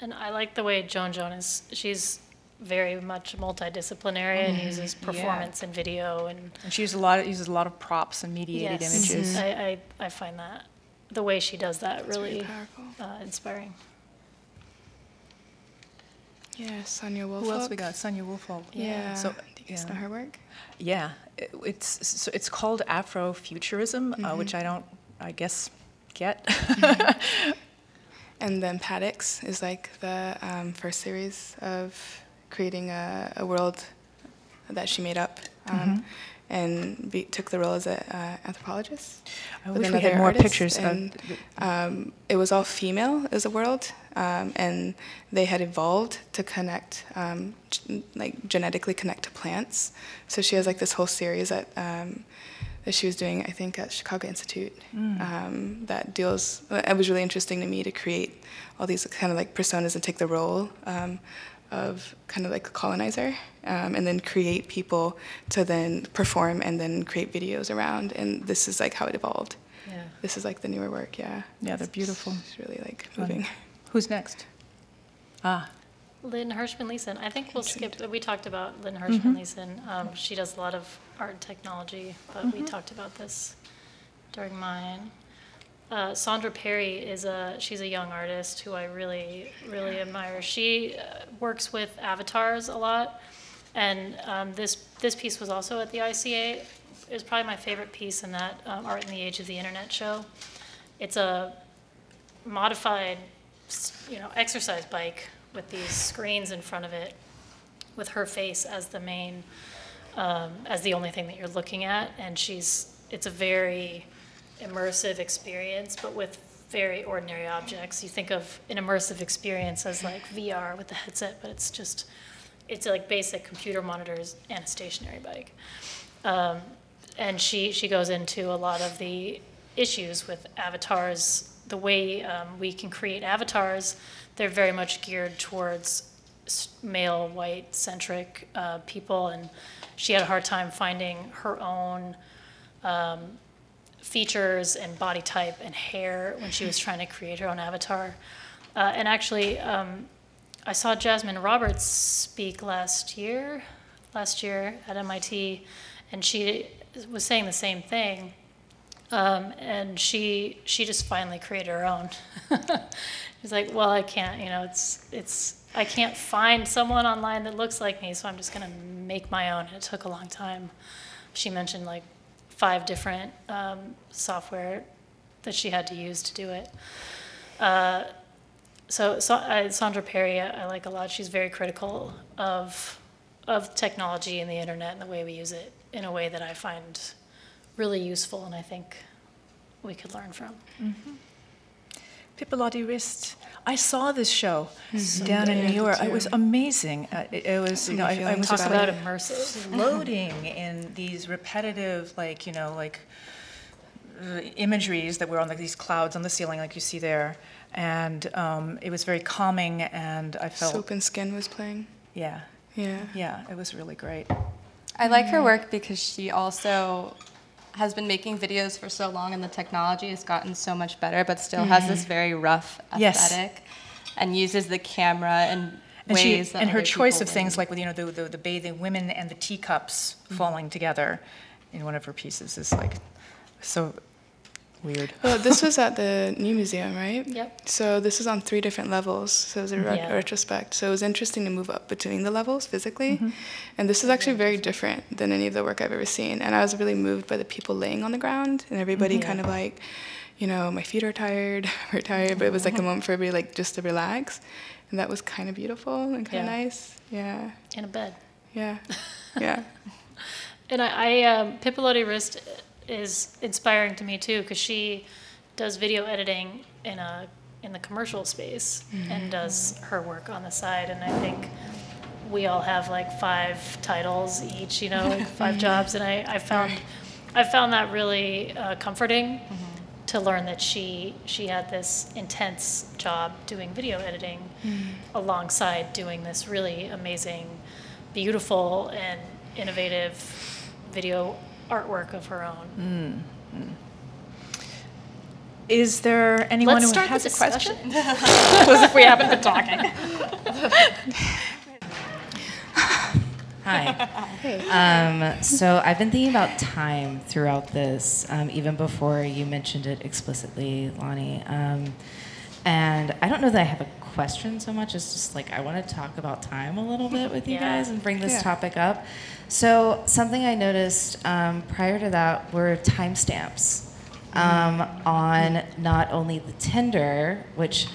And I like the way Joan Joan is, she's very much multidisciplinary mm. and uses performance yeah. and video and, and she uses a lot of, uses a lot of props and mediated yes. images. I, I, I, find that the way she does that That's really uh, inspiring. Yeah, Sonia Woolfalk. Who else we got? Sonia Woolfalk. Yeah. yeah. So, do you guys yeah. know her work? Yeah, it, it's so it's called Afrofuturism, mm-hmm. uh, which I don't, I guess, get. mm-hmm. And then Paddocks is like the um, first series of creating a, a, world that she made up. Um, mm-hmm and be, took the role as an uh, anthropologist. I wish we had more pictures. And, um, it was all female as a world, um, and they had evolved to connect, um, like genetically connect to plants. So she has like this whole series that um, that she was doing, I think, at Chicago Institute, mm. Um, that deals. It was really interesting to me to create all these kind of like personas and take the role um, of kind of like a colonizer um, and then create people to then perform and then create videos around and this is like how it evolved yeah this is like the newer work yeah yeah they're beautiful it's really like moving Fun. who's next ah Lynn Hershman Leeson. I think we'll skip. We talked about Lynn Hershman mm-hmm. Leeson. Um, she does a lot of art and technology, but mm-hmm. we talked about this during mine. Uh, Sondra Perry is a she's a young artist who I really really admire. She uh, works with avatars a lot, and um, this this piece was also at the ICA. It was probably my favorite piece in that um, Art in the Age of the Internet show. It's a modified, you know, exercise bike with these screens in front of it, with her face as the main, um, as the only thing that you're looking at, and she's. It's a very immersive experience, but with very ordinary objects. You think of an immersive experience as like VR with the headset, but it's just, it's like basic computer monitors and a stationary bike. Um, and she, she goes into a lot of the issues with avatars, the way um, we can create avatars. They're very much geared towards male, white centric uh, people, and she had a hard time finding her own um, features and body type and hair when she was trying to create her own avatar. Uh, and actually, um, I saw Jasmine Roberts speak last year, last year at MIT, and she was saying the same thing. Um, and she she just finally created her own. She's like, well, I can't, you know, it's it's I can't find someone online that looks like me, so I'm just gonna make my own. And it took a long time. She mentioned like five different um, software that she had to use to do it. Uh, so, so uh, Sondra Perry, I, I like a lot. She's very critical of of technology and the internet and the way we use it in a way that I find really useful, and I think we could learn from. Pipilotti Rist. I saw this show mm-hmm. down in New York. It was amazing. Uh, it, it, was, you know, I, I was just about immersive, floating in these repetitive, like you know, like uh, imageries that were on like these clouds on the ceiling, like you see there, and um, it was very calming. And I felt Soap and Skin was playing. Yeah. Yeah. Yeah, it was really great. I like her work because she also has been making videos for so long and the technology has gotten so much better, but still mm-hmm. has this mm-hmm. very rough aesthetic yes. and uses the camera in and ways she, and her choice of things like with you know the, the, the bathing women and the teacups mm-hmm. falling together in one of her pieces is like so Weird. Well, this was at the New Museum, right? Yep. So this was on three different levels. So it was a re- yeah. retrospect. So it was interesting to move up between the levels physically. Mm-hmm. And this is actually very different than any of the work I've ever seen. And I was really moved by the people laying on the ground and everybody mm-hmm. kind of like, you know, my feet are tired, we're tired, but it was like a moment for everybody like just to relax. And that was kind of beautiful and kind of Yeah. nice. Yeah. In a bed. Yeah. Yeah. And I, I um, Pipilotti Rist is inspiring to me too because she does video editing in a in the commercial space mm-hmm. and does her work on the side. And I think we all have like five titles each, you know, like five jobs. And I, I found I found that really uh, comforting mm-hmm. to learn that she she had this intense job doing video editing mm-hmm. alongside doing this really amazing, beautiful and innovative video artwork of her own. Is there anyone Let's who start has a question? discussion. As if we haven't been talking. Hi. Um, so I've been thinking about time throughout this, um, even before you mentioned it explicitly, Lani. Um, and I don't know that I have a question so much as just like I want to talk about time a little bit with you Yeah. guys and bring this Yeah. topic up. So something I noticed um, prior to that were timestamps um, on not only the Tinder, which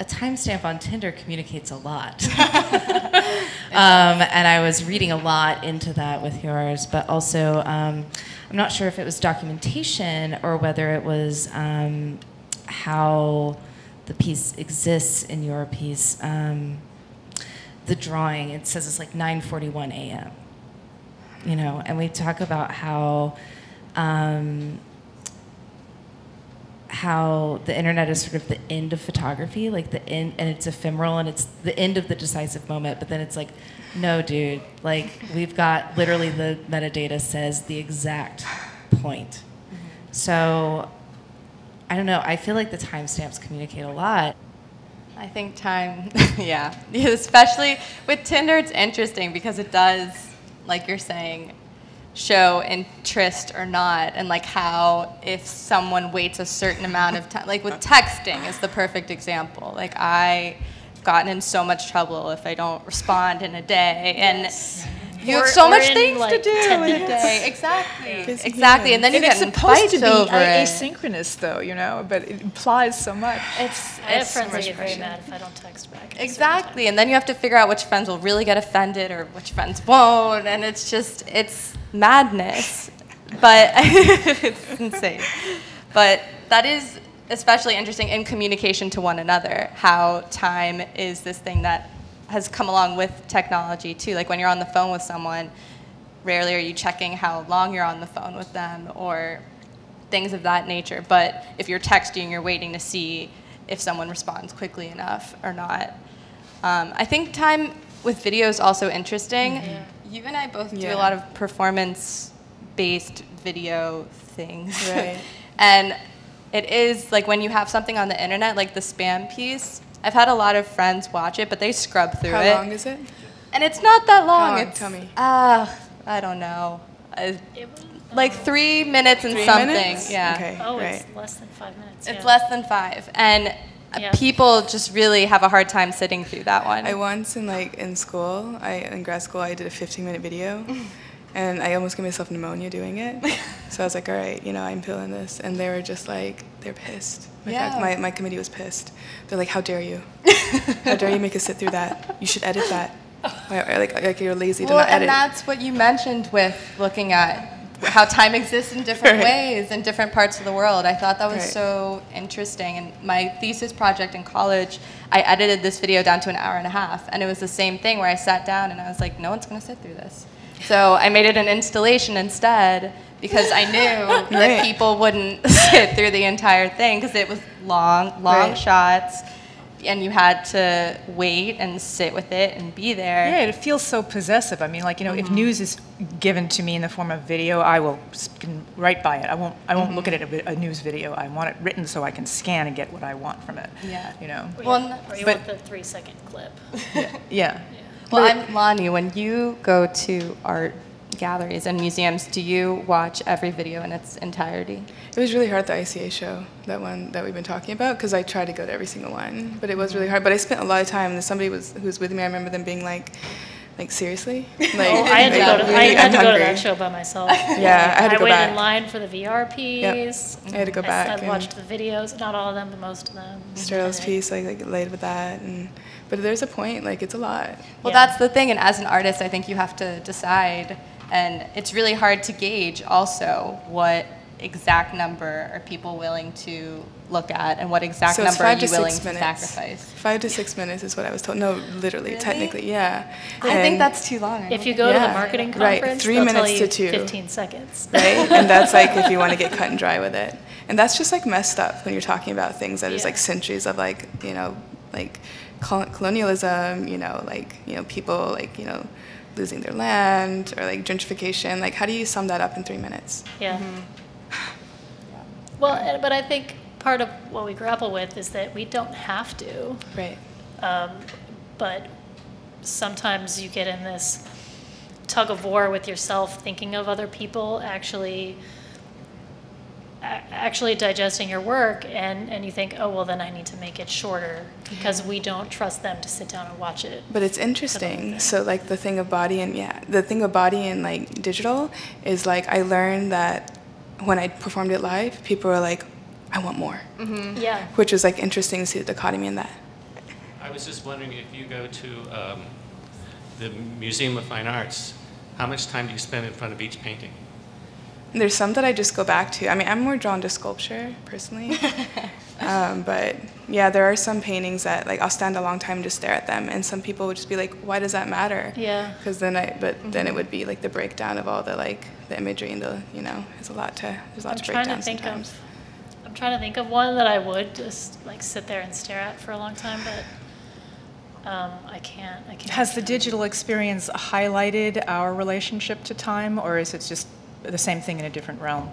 a timestamp on Tinder communicates a lot. um, and I was reading a lot into that with yours, but also um, I'm not sure if it was documentation or whether it was um, how the piece exists in your piece. Um, the drawing it says it's like 9:41 a.m. You know, and we talk about how. Um, how the internet is sort of the end of photography, like the end, and it's ephemeral and it's the end of the decisive moment. But then it's like, no, dude, like we've got literally the metadata says the exact point. So I don't know. I feel like the timestamps communicate a lot. I think time, yeah. Especially with Tinder, it's interesting because it does, like you're saying, show interest or not, and like how if someone waits a certain amount of time, like with texting is the perfect example. Like I've gotten in so much trouble if I don't respond in a day, and you have so much things like, to do in a day. Exactly, Busy exactly, and then you And get it's supposed to be over a- asynchronous, though, you know, but it implies so much. It's, I have it's friends that much get very pressure. mad if I don't text back. at a certain Exactly, and then you have to figure out which friends will really get offended or which friends won't, and it's just it's madness. But it's insane. But that is especially interesting in communication to one another. How time is this thing that has come along with technology too. Like when you're on the phone with someone, rarely are you checking how long you're on the phone with them or things of that nature. But if you're texting, you're waiting to see if someone responds quickly enough or not. Um, I think time with video is also interesting. You and I both do a lot of performance-based video things, Right. and it is like when you have something on the internet, like the spam piece. I've had a lot of friends watch it, but they scrub through How it, How long is it? and it's not that long. long? It's Tell me. Ah, I don't know. Uh, It- like three minutes and Three something. minutes? Yeah. Okay. Oh, right. it's less than five minutes. It's yeah. less than five, and uh, Yeah. people just really have a hard time sitting through that one. I once in like in school, I in grad school, I did a 15 minute video, and I almost gave myself pneumonia doing it. so I was like, all right, you know, I'm feeling this, and they were just like, they're pissed. My, fac- Yeah. my, my committee was pissed. They're like, how dare you? how dare you make us sit through that? You should edit that. Like, like you're lazy to well, not and edit. that's what you mentioned with looking at how time exists in different Right. ways in different parts of the world. I thought that was Right. so interesting. And my thesis project in college, I edited this video down to an hour and a half, and it was the same thing where I sat down and I was like, no one's going to sit through this. So I made it an installation instead because I knew that people wouldn't sit through the entire thing because it was long, long Right. shots, and you had to wait and sit with it and be there. Yeah, it feels so possessive. I mean, like you know, if Mm-hmm. news is given to me in the form of video, I will scan right by it. I won't. I won't look Mm-hmm. at it a, a news video. I want it written so I can scan and get what I want from it. Yeah. You know. Or you, Well, or you but- want the three second clip. Yeah. Well, I'm Lani. When you go to art galleries and museums, do you watch every video in its entirety? It was really hard the ICA show, that one that we've been talking about, because I tried to go to every single one, but it was really hard. But I spent a lot of time. And somebody was who was with me. I remember them being like, Like seriously? Like, Oh, I had to like, go to, I really, had I'm to go to that show by myself. Yeah, I had to go back. waited back. in line for the VR piece. I had to go I- back I and- watched the videos, not all of them, but most of them. Steyerl's And it- piece, like, like laid with that, and but there's a point, like it's a lot. Well, Yeah. that's the thing, and as an artist, I think you have to decide, and it's really hard to gauge also what exact number are people willing to look at, and what exact so number are you willing six to sacrifice. Five to six minutes is what I was told. No, literally, Really? technically, yeah. I think that's too long. If you think- go to the Yeah. marketing Right, conference, three they'll tell minutes you to two. 15 seconds. right? And that's like if you want to get cut and dry with it. And that's just like messed up when you're talking about things that is Yeah. like centuries of like, you know, like colonialism, you know, like, you know, people like, you know, losing their land or like gentrification. Like, how do you sum that up in three minutes? Yeah. Well, but I think part of what we grapple with is that we don't have to, Right. um, but sometimes you get in this tug of war with yourself, thinking of other people actually a- actually digesting your work and, and you think, oh, well, then I need to make it shorter because we don't trust them to sit down and watch it. But it's interesting. So like the thing of body and yeah, the thing of body and like digital is like I learned that when I performed it live, people were like, I want more, Yeah. which was like interesting to see the dichotomy in that. I was just wondering if you go to um, the Museum of Fine Arts, how much time do you spend in front of each painting? There's some that I just go back to. I mean, I'm more drawn to sculpture personally. um, but yeah, there are some paintings that like I'll stand a long time and just stare at them, and some people would just be like, "Why does that matter?" Yeah. Because then I, but then it would be like the breakdown of all the like the imagery and the you know, there's a lot to there's a lot I'm to break trying down to think sometimes. of. I'm trying to think of one that I would just like sit there and stare at for a long time, but um, I can't. I can't. Has the digital experience highlighted our relationship to time, or is it just the same thing in a different realm?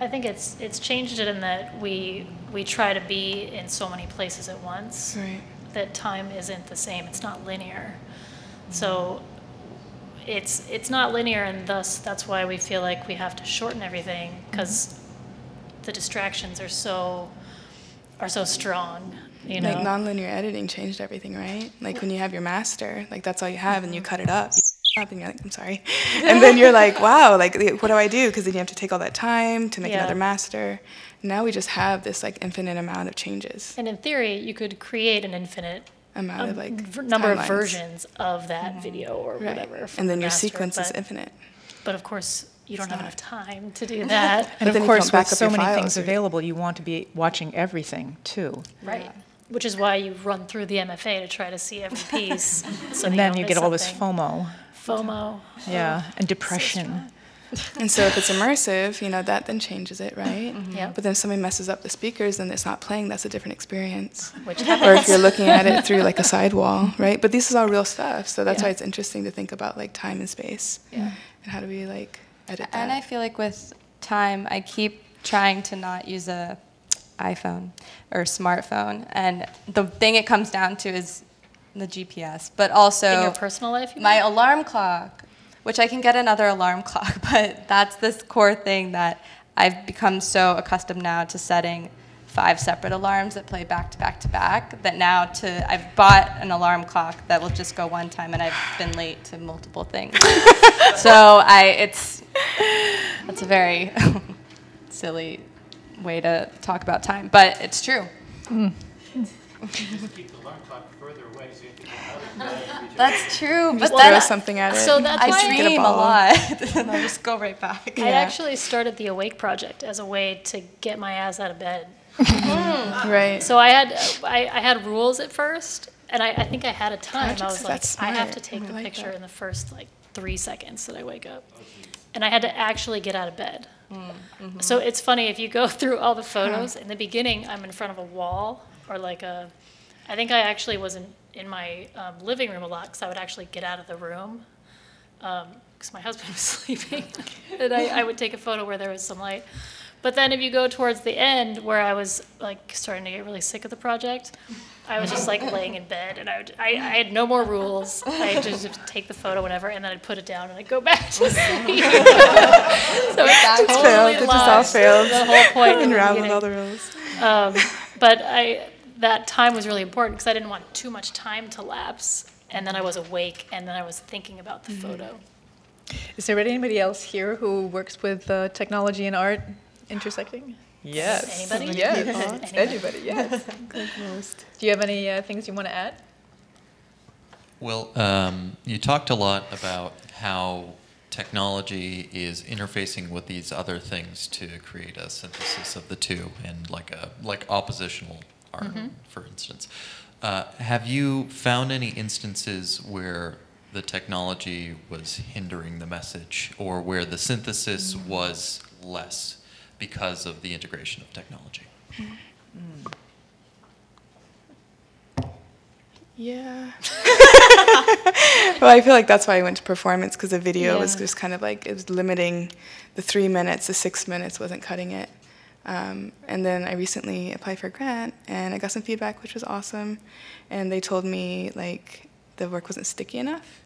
I think it's it's changed it in that we we try to be in so many places at once Right. that time isn't the same. It's not linear. Mm-hmm. So it's it's not linear, and thus that's why we feel like we have to shorten everything mm-hmm. because the distractions are so are so strong. You know. Like nonlinear editing changed everything, right? Like when you have your master, like that's all you have, and you mm-hmm. cut it up. You up and you're like, I'm sorry, and then you're like, wow, like what do I do? Because then you have to take all that time to make Yeah. another master. Now we just have this like infinite amount of changes, And in theory, you could create an infinite amount um, of like v- number of versions of that video or right? whatever. And then your master, sequence is infinite. But of course, you don't have enough time to do that. And But of course, with so many files, things right? available, you want to be watching everything too. right. Which is why you run through the MFA to try to see every piece. so and then don't you miss get all this. FOMO. FOMO. Yeah, and depression. And so if it's immersive, you know that then changes it, right? Mm-hmm. Yeah. But then if somebody messes up the speakers and it's not playing, that's a different experience. Which happens. or if you're looking at it through like a sidewall, right? But this is all real stuff, so that's Yeah. why it's interesting to think about like time and space. Yeah. And how do we like edit that? And I feel like with time, I keep trying to not use a iPhone or smartphone, and the thing it comes down to is the GPS, but also in your personal life, you my mean? alarm clock, which I can get another alarm clock, but that's this core thing that I've become so accustomed now to setting five separate alarms that play back to back to back that now to I've bought an alarm clock that will just go one time and I've been late to multiple things. so I it's that's a very silly way to talk about time, but it's true. Just hmm. That's true, but Just then throw something at it. So that's I why Get a dream a lot and I'll just go right back. I actually started the Awake Project as a way to get my ass out of bed. Hmm. right. So I had I, I had rules at first, and I, I think I had a time. I was like, that's I have to take I the like picture that. in the first like three seconds that I wake up, and I had to actually get out of bed. Hmm. Mm-hmm. So it's funny if you go through all the photos. In the beginning, I'm in front of a wall or like a. I think I actually was in in my um, living room a lot because I would actually get out of the room because my husband was sleeping, and I, I would take a photo where there was some light. But then if you go towards the end, where I was like starting to get really sick of the project, I was just like laying in bed, and I would, I, I had no more rules. I just take the photo whenever, and then I'd put it down, and I'd go back to sleep. so it totally failed. It just all failed. the whole point. in the all the rules. Um, but I, that time was really important because I didn't want too much time to lapse and then I was awake, and then I was thinking about the photo. Is there anybody else here who works with uh, technology and art intersecting? Yes. Anybody? Yes. Anybody? Anybody, yes. Do you have any uh, things you want to add? Well, um, you talked a lot about how technology is interfacing with these other things to create a synthesis of the two, and like a like oppositional art, mm-hmm. for instance. Uh, have you found any instances where the technology was hindering the message, or where the synthesis mm. was less because of the integration of technology? Mm. Yeah. well, I feel like that's why I went to performance because the video was just kind of like it was limiting the three minutes, the six minutes wasn't cutting it. Um, and then I recently applied for a grant and I got some feedback, which was awesome. And they told me like the work wasn't sticky enough.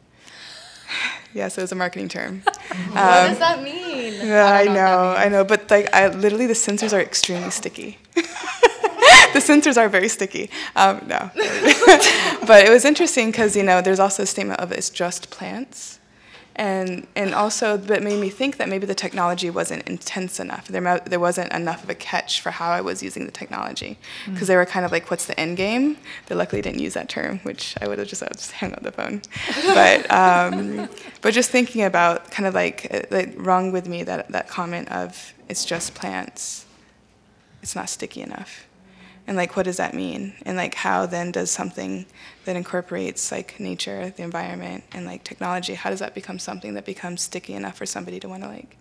yes, it was a marketing term. what Um, does that mean? yeah, I don't know, what I know, but like, I literally the sensors are extremely sticky. the sensors are very sticky. Um, no, but it was interesting because you know there's also a statement of it's just plants, and and also that made me think that maybe the technology wasn't intense enough. There there wasn't enough of a catch for how I was using the technology because they were kind of like, what's the end game? They luckily didn't use that term, which I would have just, I would just hang up the phone. but um, but just thinking about kind of like uh, like wrong with me that that comment of it's just plants, it's not sticky enough and like what does that mean? And like how then does something that incorporates like nature the environment and like technology how does that become something that becomes sticky enough for somebody to want to like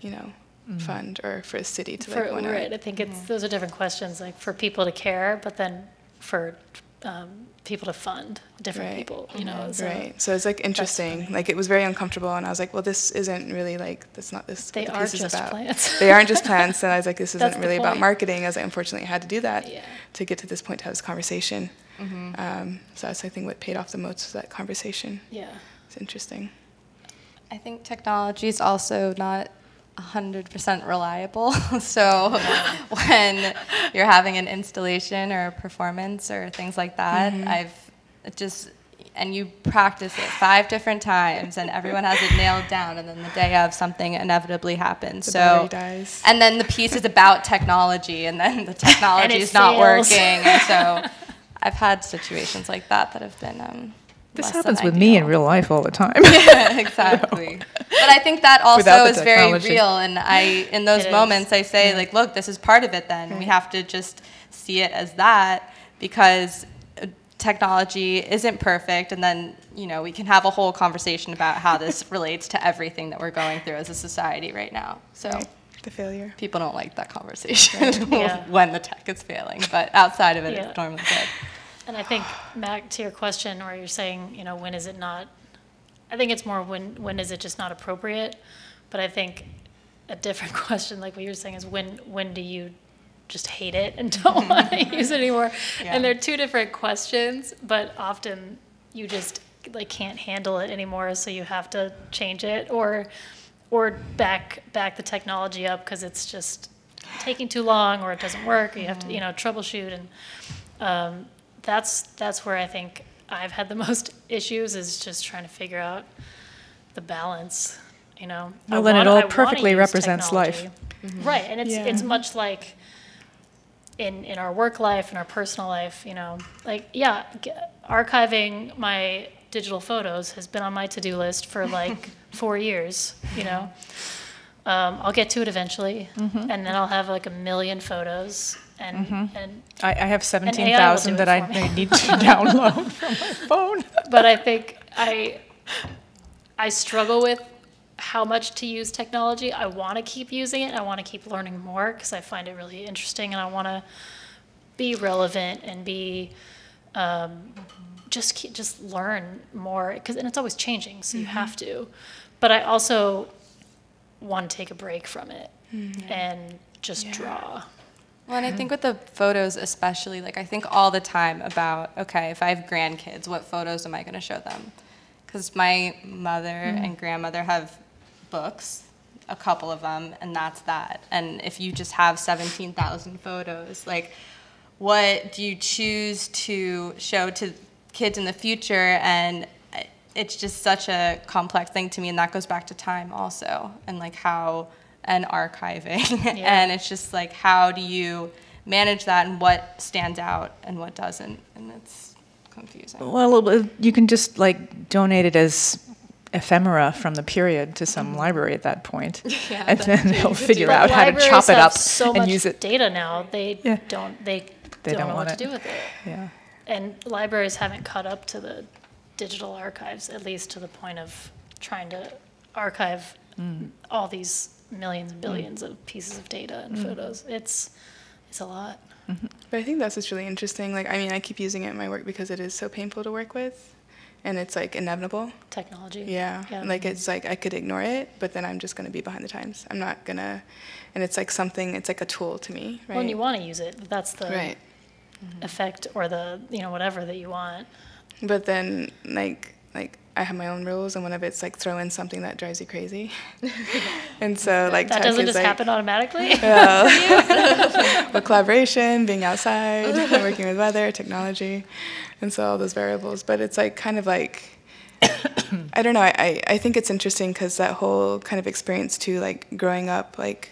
you know fund or for a city to like For, want right, I think it's, those are different questions, like for people to care, but then for um, people to fund different Right. people, you know, so. right so it's like interesting like it was very uncomfortable and i was like well this isn't really like that's not this They the are is just about plants. they aren't just plants and i was like this isn't the really about marketing as i unfortunately had to do that Yeah. to get to this point to have this conversation Mm-hmm. um, so that's i think what paid off the most was that conversation Yeah. it's interesting I think technology is also not 100% reliable. so when you're having an installation or a performance or things like that, I've it just and you practice it five different times and everyone has it nailed down and then the day of something inevitably happens. The so and then the piece is about technology and then the technology is not working and so I've had situations like that that have been um This happens with me in real life all the time. Yeah, exactly. But I think that also is very real, and I, in those It is. moments, I say like, look, this is part of it. Then we have to just see it as that because uh, technology isn't perfect, and then you know we can have a whole conversation about how this relates to everything that we're going through as a society right now. So. Right. the failure People don't like that conversation Yeah. when the tech is failing, but outside of it, Yeah. it's normally good. And I think, Mac, to your question, where you're saying, you know, when is it not, I think it's more when, when is it just not appropriate? But I think a different question, like what you're saying, is when, when do you just hate it and don't want to use it anymore? Yeah. And they're two different questions, but often you just like can't handle it anymore, so you have to change it or, or back, back the technology up because it's just taking too long or it doesn't work, or you have to, you know, troubleshoot and, um, that's that's where I think I've had the most issues is just trying to figure out the balance. You know, I Well, then it wanna- all I perfectly use represents life. technology. right? And it's it's much like in in our work life and our personal life. You know, like yeah, g- archiving my digital photos has been on my to do list for like four years. You know. Um, I'll get to it eventually, Mm-hmm. and then I'll have like a million photos, and mm-hmm. and I, I have 17,000 that it I need to download from my phone. but I think I I struggle with how much to use technology. I want to keep using it. I want to keep learning more because I find it really interesting, and I want to be relevant and be um, just keep, just learn more because and it's always changing, so you mm-hmm. have to. But I also want to take a break from it mm-hmm. and just draw. Well, and I think with the photos, especially, like I think all the time about okay, if I have grandkids, what photos am I going to show them? Because my mother mm-hmm. and grandmother have books, a couple of them, and that's that. And if you just have 17,000 photos, like what do you choose to show to kids in the future, and it's just such a complex thing to me, and that goes back to time also, and like how and archiving, Yeah. and it's just like how do you manage that, and what stands out and what doesn't, and it's confusing. Well, you can just like donate it as ephemera from the period to some library at that point, Yeah, and then too. they'll figure out how to chop it up so and use it. data now. They Yeah. don't. They, They don't, don't know want what to do with it. Yeah. And libraries haven't caught up to the digital archives, at least to the point of trying to archive Mm. all these millions and billions of pieces of data Mm. and photos. It's it's a lot. But I think that's what's really interesting. Like, I mean, I keep using it in my work because it is so painful to work with, and it's like inevitable. Technology. Yeah. Yeah. Like it's like I could ignore it, but then I'm just gonna be behind the times. I'm not gonna, and it's like something. It's like a tool to me, right? Well, and you want to use it. That's the Right. effect or the you know whatever that you want. But then like like I have my own rules, and one of it's like throw in something that drives you crazy, and so like That doesn't just like, happen automatically. with collaboration, being outside, working with weather, technology, and so all those variables. But it's like kind of like, I don't know. I, I, I think it's interesting because that whole kind of experience too, like growing up, like.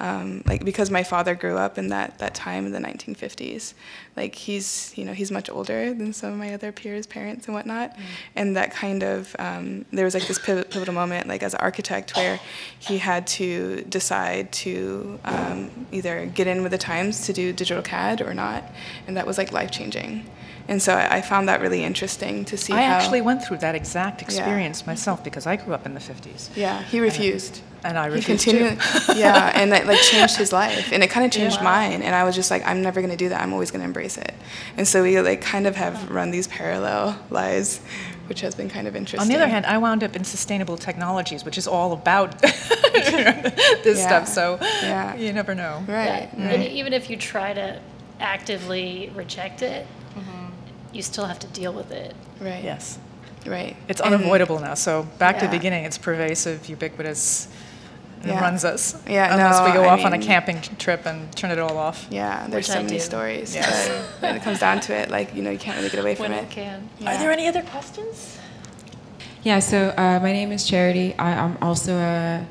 Um, like because my father grew up in that, that time in the 1950s, like he's you know he's much older than some of my other peers' parents and whatnot, and that kind of um, there was like this pivot, pivotal moment like as an architect where he had to decide to um, either get in with the times to do digital CAD or not, and that was like life changing, and so I, I found that really interesting to see I how actually went through that exact experience myself because I grew up in the 50s. yeah he refused. And I he refused continued, too. yeah, and that like changed his life, and it kind of changed Yeah. mine. And I was just like, I'm never gonna do that. I'm always gonna embrace it. And so we like kind of have run these parallel lives, which has been kind of interesting. On the other hand, I wound up in sustainable technologies, which is all about this Yeah. stuff. So Yeah. you never know. right, Yeah, right. And even if you try to actively reject it, mm-hmm. you still have to deal with it. right, Yes. right. It's And- unavoidable now. So back to the beginning, it's pervasive, ubiquitous, and Yeah. runs us. Yeah, Unless we go I off on a camping trip and turn it all off. Yeah, there's Which so I many do. stories. Yes. But when it comes down to it, like you know, you can't really get away from When it. it can. Are there any other questions? Yeah, so uh, my name is Charity. I, I'm also a,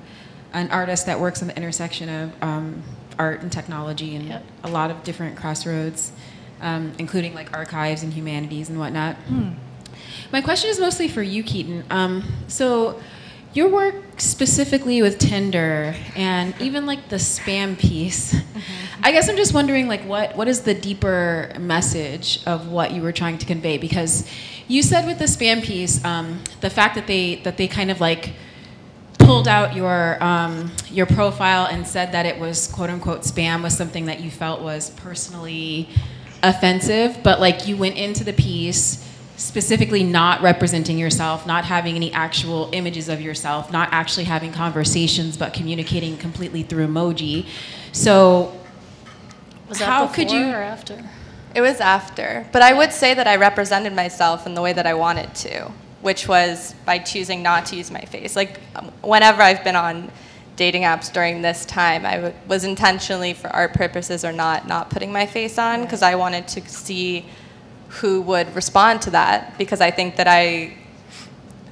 an artist that works on the intersection of um, art and technology and Yep. a lot of different crossroads, um, including like archives and humanities and whatnot. My question is mostly for you, Keaton. Um, so, your work specifically with Tinder and even like the spam piece, I guess I'm just wondering like what what is the deeper message of what you were trying to convey? Because you said with the spam piece, um, the fact that they that they kind of like pulled out your um, your profile and said that it was quote unquote spam was something that you felt was personally offensive, but like you went into the piece specifically not representing yourself, not having any actual images of yourself, not actually having conversations, but communicating completely through emoji. So Was that How before could you- or after? It was after, but I would say that I represented myself in the way that I wanted to, which was by choosing not to use my face. Like um, whenever I've been on dating apps during this time, I w- was intentionally, for art purposes or not, not putting my face on because I wanted to see who would respond to that because I think that I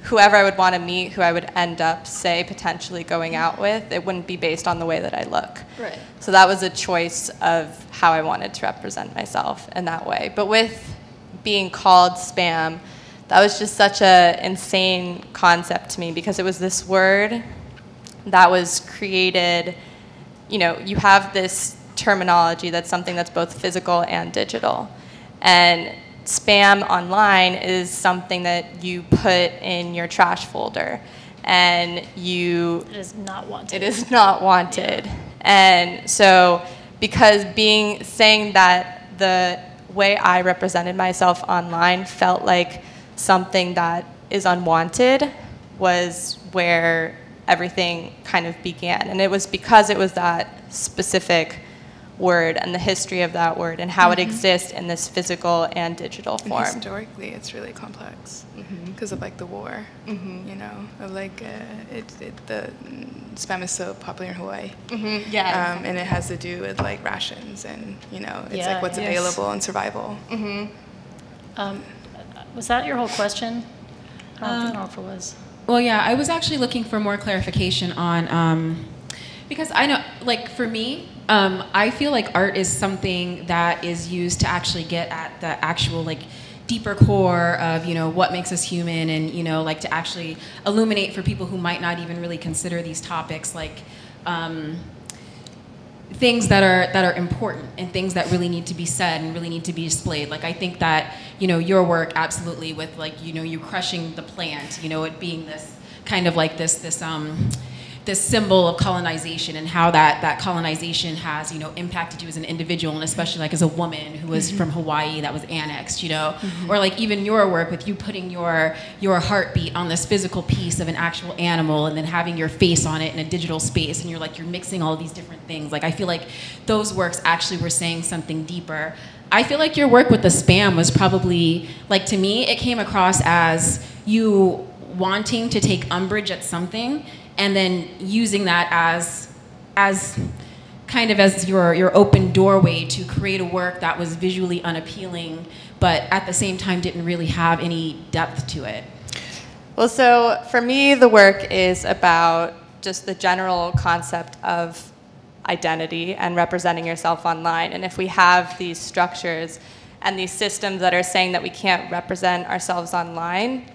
whoever I would want to meet, who I would end up, say, potentially going out with, it wouldn't be based on the way that I look. Right. So that was a choice of how I wanted to represent myself in that way. But with being called spam, that was just such an insane concept to me because it was this word that was created, you know, you have this terminology that's something that's both physical and digital. And spam online is something that you put in your trash folder and you It is not wanted. it is not wanted. And so because being saying that the way I represented myself online felt like something that is unwanted was where everything kind of began. And it was because it was that specific word and the history of that word and how it exists in this physical and digital And form. historically, it's really complex because of like the war, you know, of like uh, it, it, the spam is so popular in Hawaii. Mhm, yeah. Um, and it has to do with like rations and you know it's Yeah, like what's yes. available and survival. Um, Was that your whole question? I don't know if it was. Well, yeah, I was actually looking for more clarification on um, because I know, like, for me, um, I feel like art is something that is used to actually get at the actual like deeper core of you know what makes us human, and you know, like to actually illuminate for people who might not even really consider these topics like. Um, things that are that are important and things that really need to be said and really need to be displayed like i think that you know your work absolutely with like you know you crushing the plant you know it being this kind of like this this um this symbol of colonization and how that, that colonization has, you know, impacted you as an individual and especially like as a woman who was from Hawaii that was annexed, you know, mm-hmm. or like even your work with you putting your, your heartbeat on this physical piece of an actual animal and then having your face on it in a digital space and you're like, you're mixing all these different things. Like I feel like those works actually were saying something deeper. I feel like your work with the spam was probably, like to me, it came across as you wanting to take umbrage at something and then using that as as kind of as your your open doorway to create a work that was visually unappealing but at the same time didn't really have any depth to it Well, so for me, the work is about just the general concept of identity and representing yourself online. And if we have these structures and these systems that are saying that we can't represent ourselves online,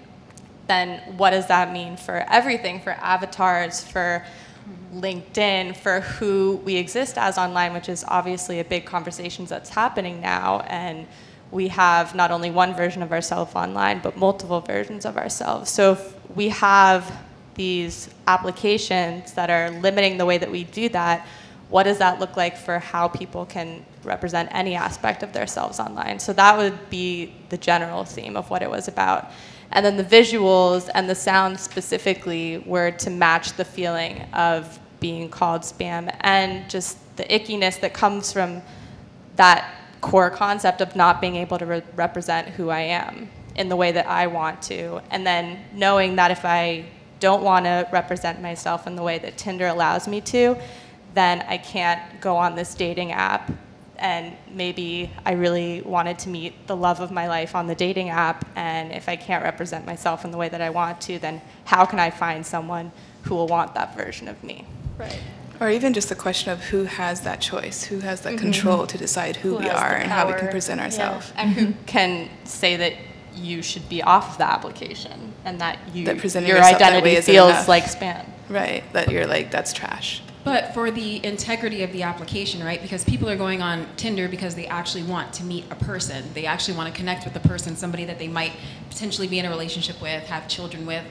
then what does that mean for everything, for avatars, for LinkedIn, for who we exist as online, which is obviously a big conversation that's happening now. And we have not only one version of ourselves online, but multiple versions of ourselves. So if we have these applications that are limiting the way that we do that, what does that look like for how people can represent any aspect of themselves online? So that would be the general theme of what it was about. And then the visuals and the sound specifically were to match the feeling of being called spam and just the ickiness that comes from that core concept of not being able to re- represent who I am in the way that I want to. And then knowing that if I don't want to represent myself in the way that Tinder allows me to, then I can't go on this dating app. And maybe I really wanted to meet the love of my life on the dating app. And if I can't represent myself in the way that I want to, then how can I find someone who will want that version of me? Right. Or even just the question of who has that choice, who has that mm-hmm. control to decide who, Who we are and how we can power. present Yeah. ourselves. and who mm-hmm. can say that you should be off of the application and that you That your yourself that identity feels like spam. Right, that you're like, that's trash. But for the integrity of the application right because people are going on tinder because they actually want to meet a person they actually want to connect with a person somebody that they might potentially be in a relationship with have children with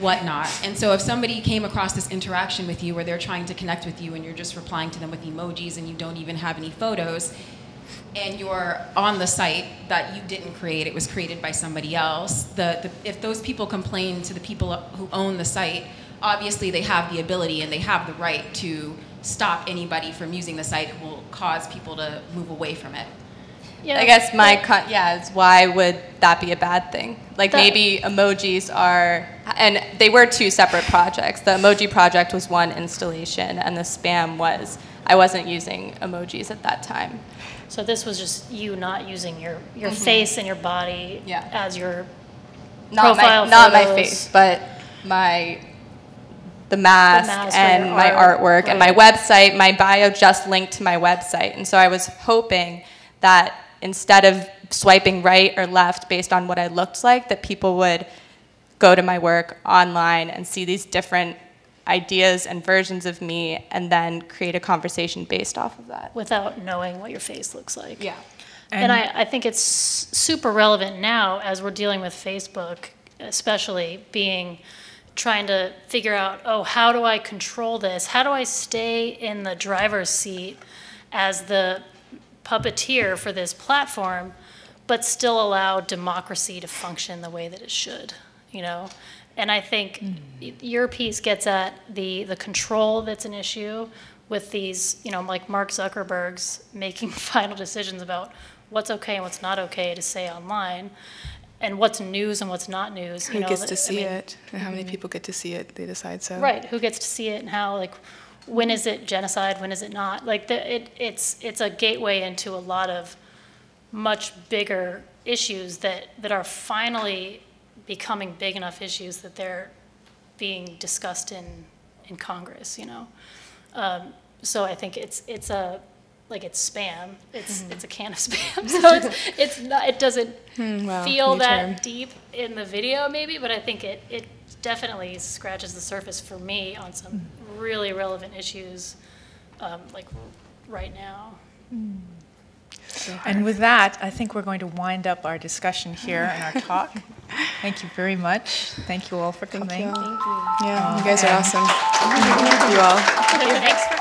whatnot. And so if somebody came across this interaction with you where they're trying to connect with you and you're just replying to them with emojis and you don't even have any photos, and you're on the site that you didn't create, it was created by somebody else, the, the, if those people complain to the people who own the site, obviously they have the ability and they have the right to stop anybody from using the site who will cause people to move away from it. Yeah, I guess my but- con- yeah is why would that be a bad thing? Like That- maybe emojis are, and they were two separate projects. The emoji project was one installation, and the spam was I wasn't using emojis at that time. So this was just you not using your, your mm-hmm. face and your body Yeah. as your Not Profile my not my face, but my the mask, mask and your my art, artwork and my website. My bio just linked to my website, and so I was hoping that instead of swiping right or left based on what I looked like, that people would go to my work online and see these different ideas and versions of me, and then create a conversation based off of that. without knowing what your face looks like. Yeah. And, I, I think it's super relevant now as we're dealing with Facebook, especially being trying to figure out, oh, how do I control this? How do I stay in the driver's seat as the puppeteer for this platform, but still allow democracy to function the way that it should, you know? And I think mm. y- your piece gets at the, the control that's an issue with these, you know, like Mark Zuckerberg's making final decisions about what's okay and what's not okay to say online, and what's news and what's not news. You Who know, gets to I see mean, it and how many people get to see it, they decide so. Right, who gets to see it and how, like, when is it genocide, when is it not? Like, the, it, it's, it's a gateway into a lot of much bigger issues that, that are finally becoming big enough issues that they're being discussed in, in Congress, you know? Um, so I think it's, it's a, like it's spam, it's, it's a can of spam. So it's, it's not, it doesn't Hmm, wow, feel that term. deep in the video maybe, but I think it, it definitely scratches the surface for me on some really relevant issues, um, like right now. And with that, I think we're going to wind up our discussion here and our talk. Thank you very much. Thank you all for coming. thank you Yeah, you guys are awesome. Thank you all. Thanks for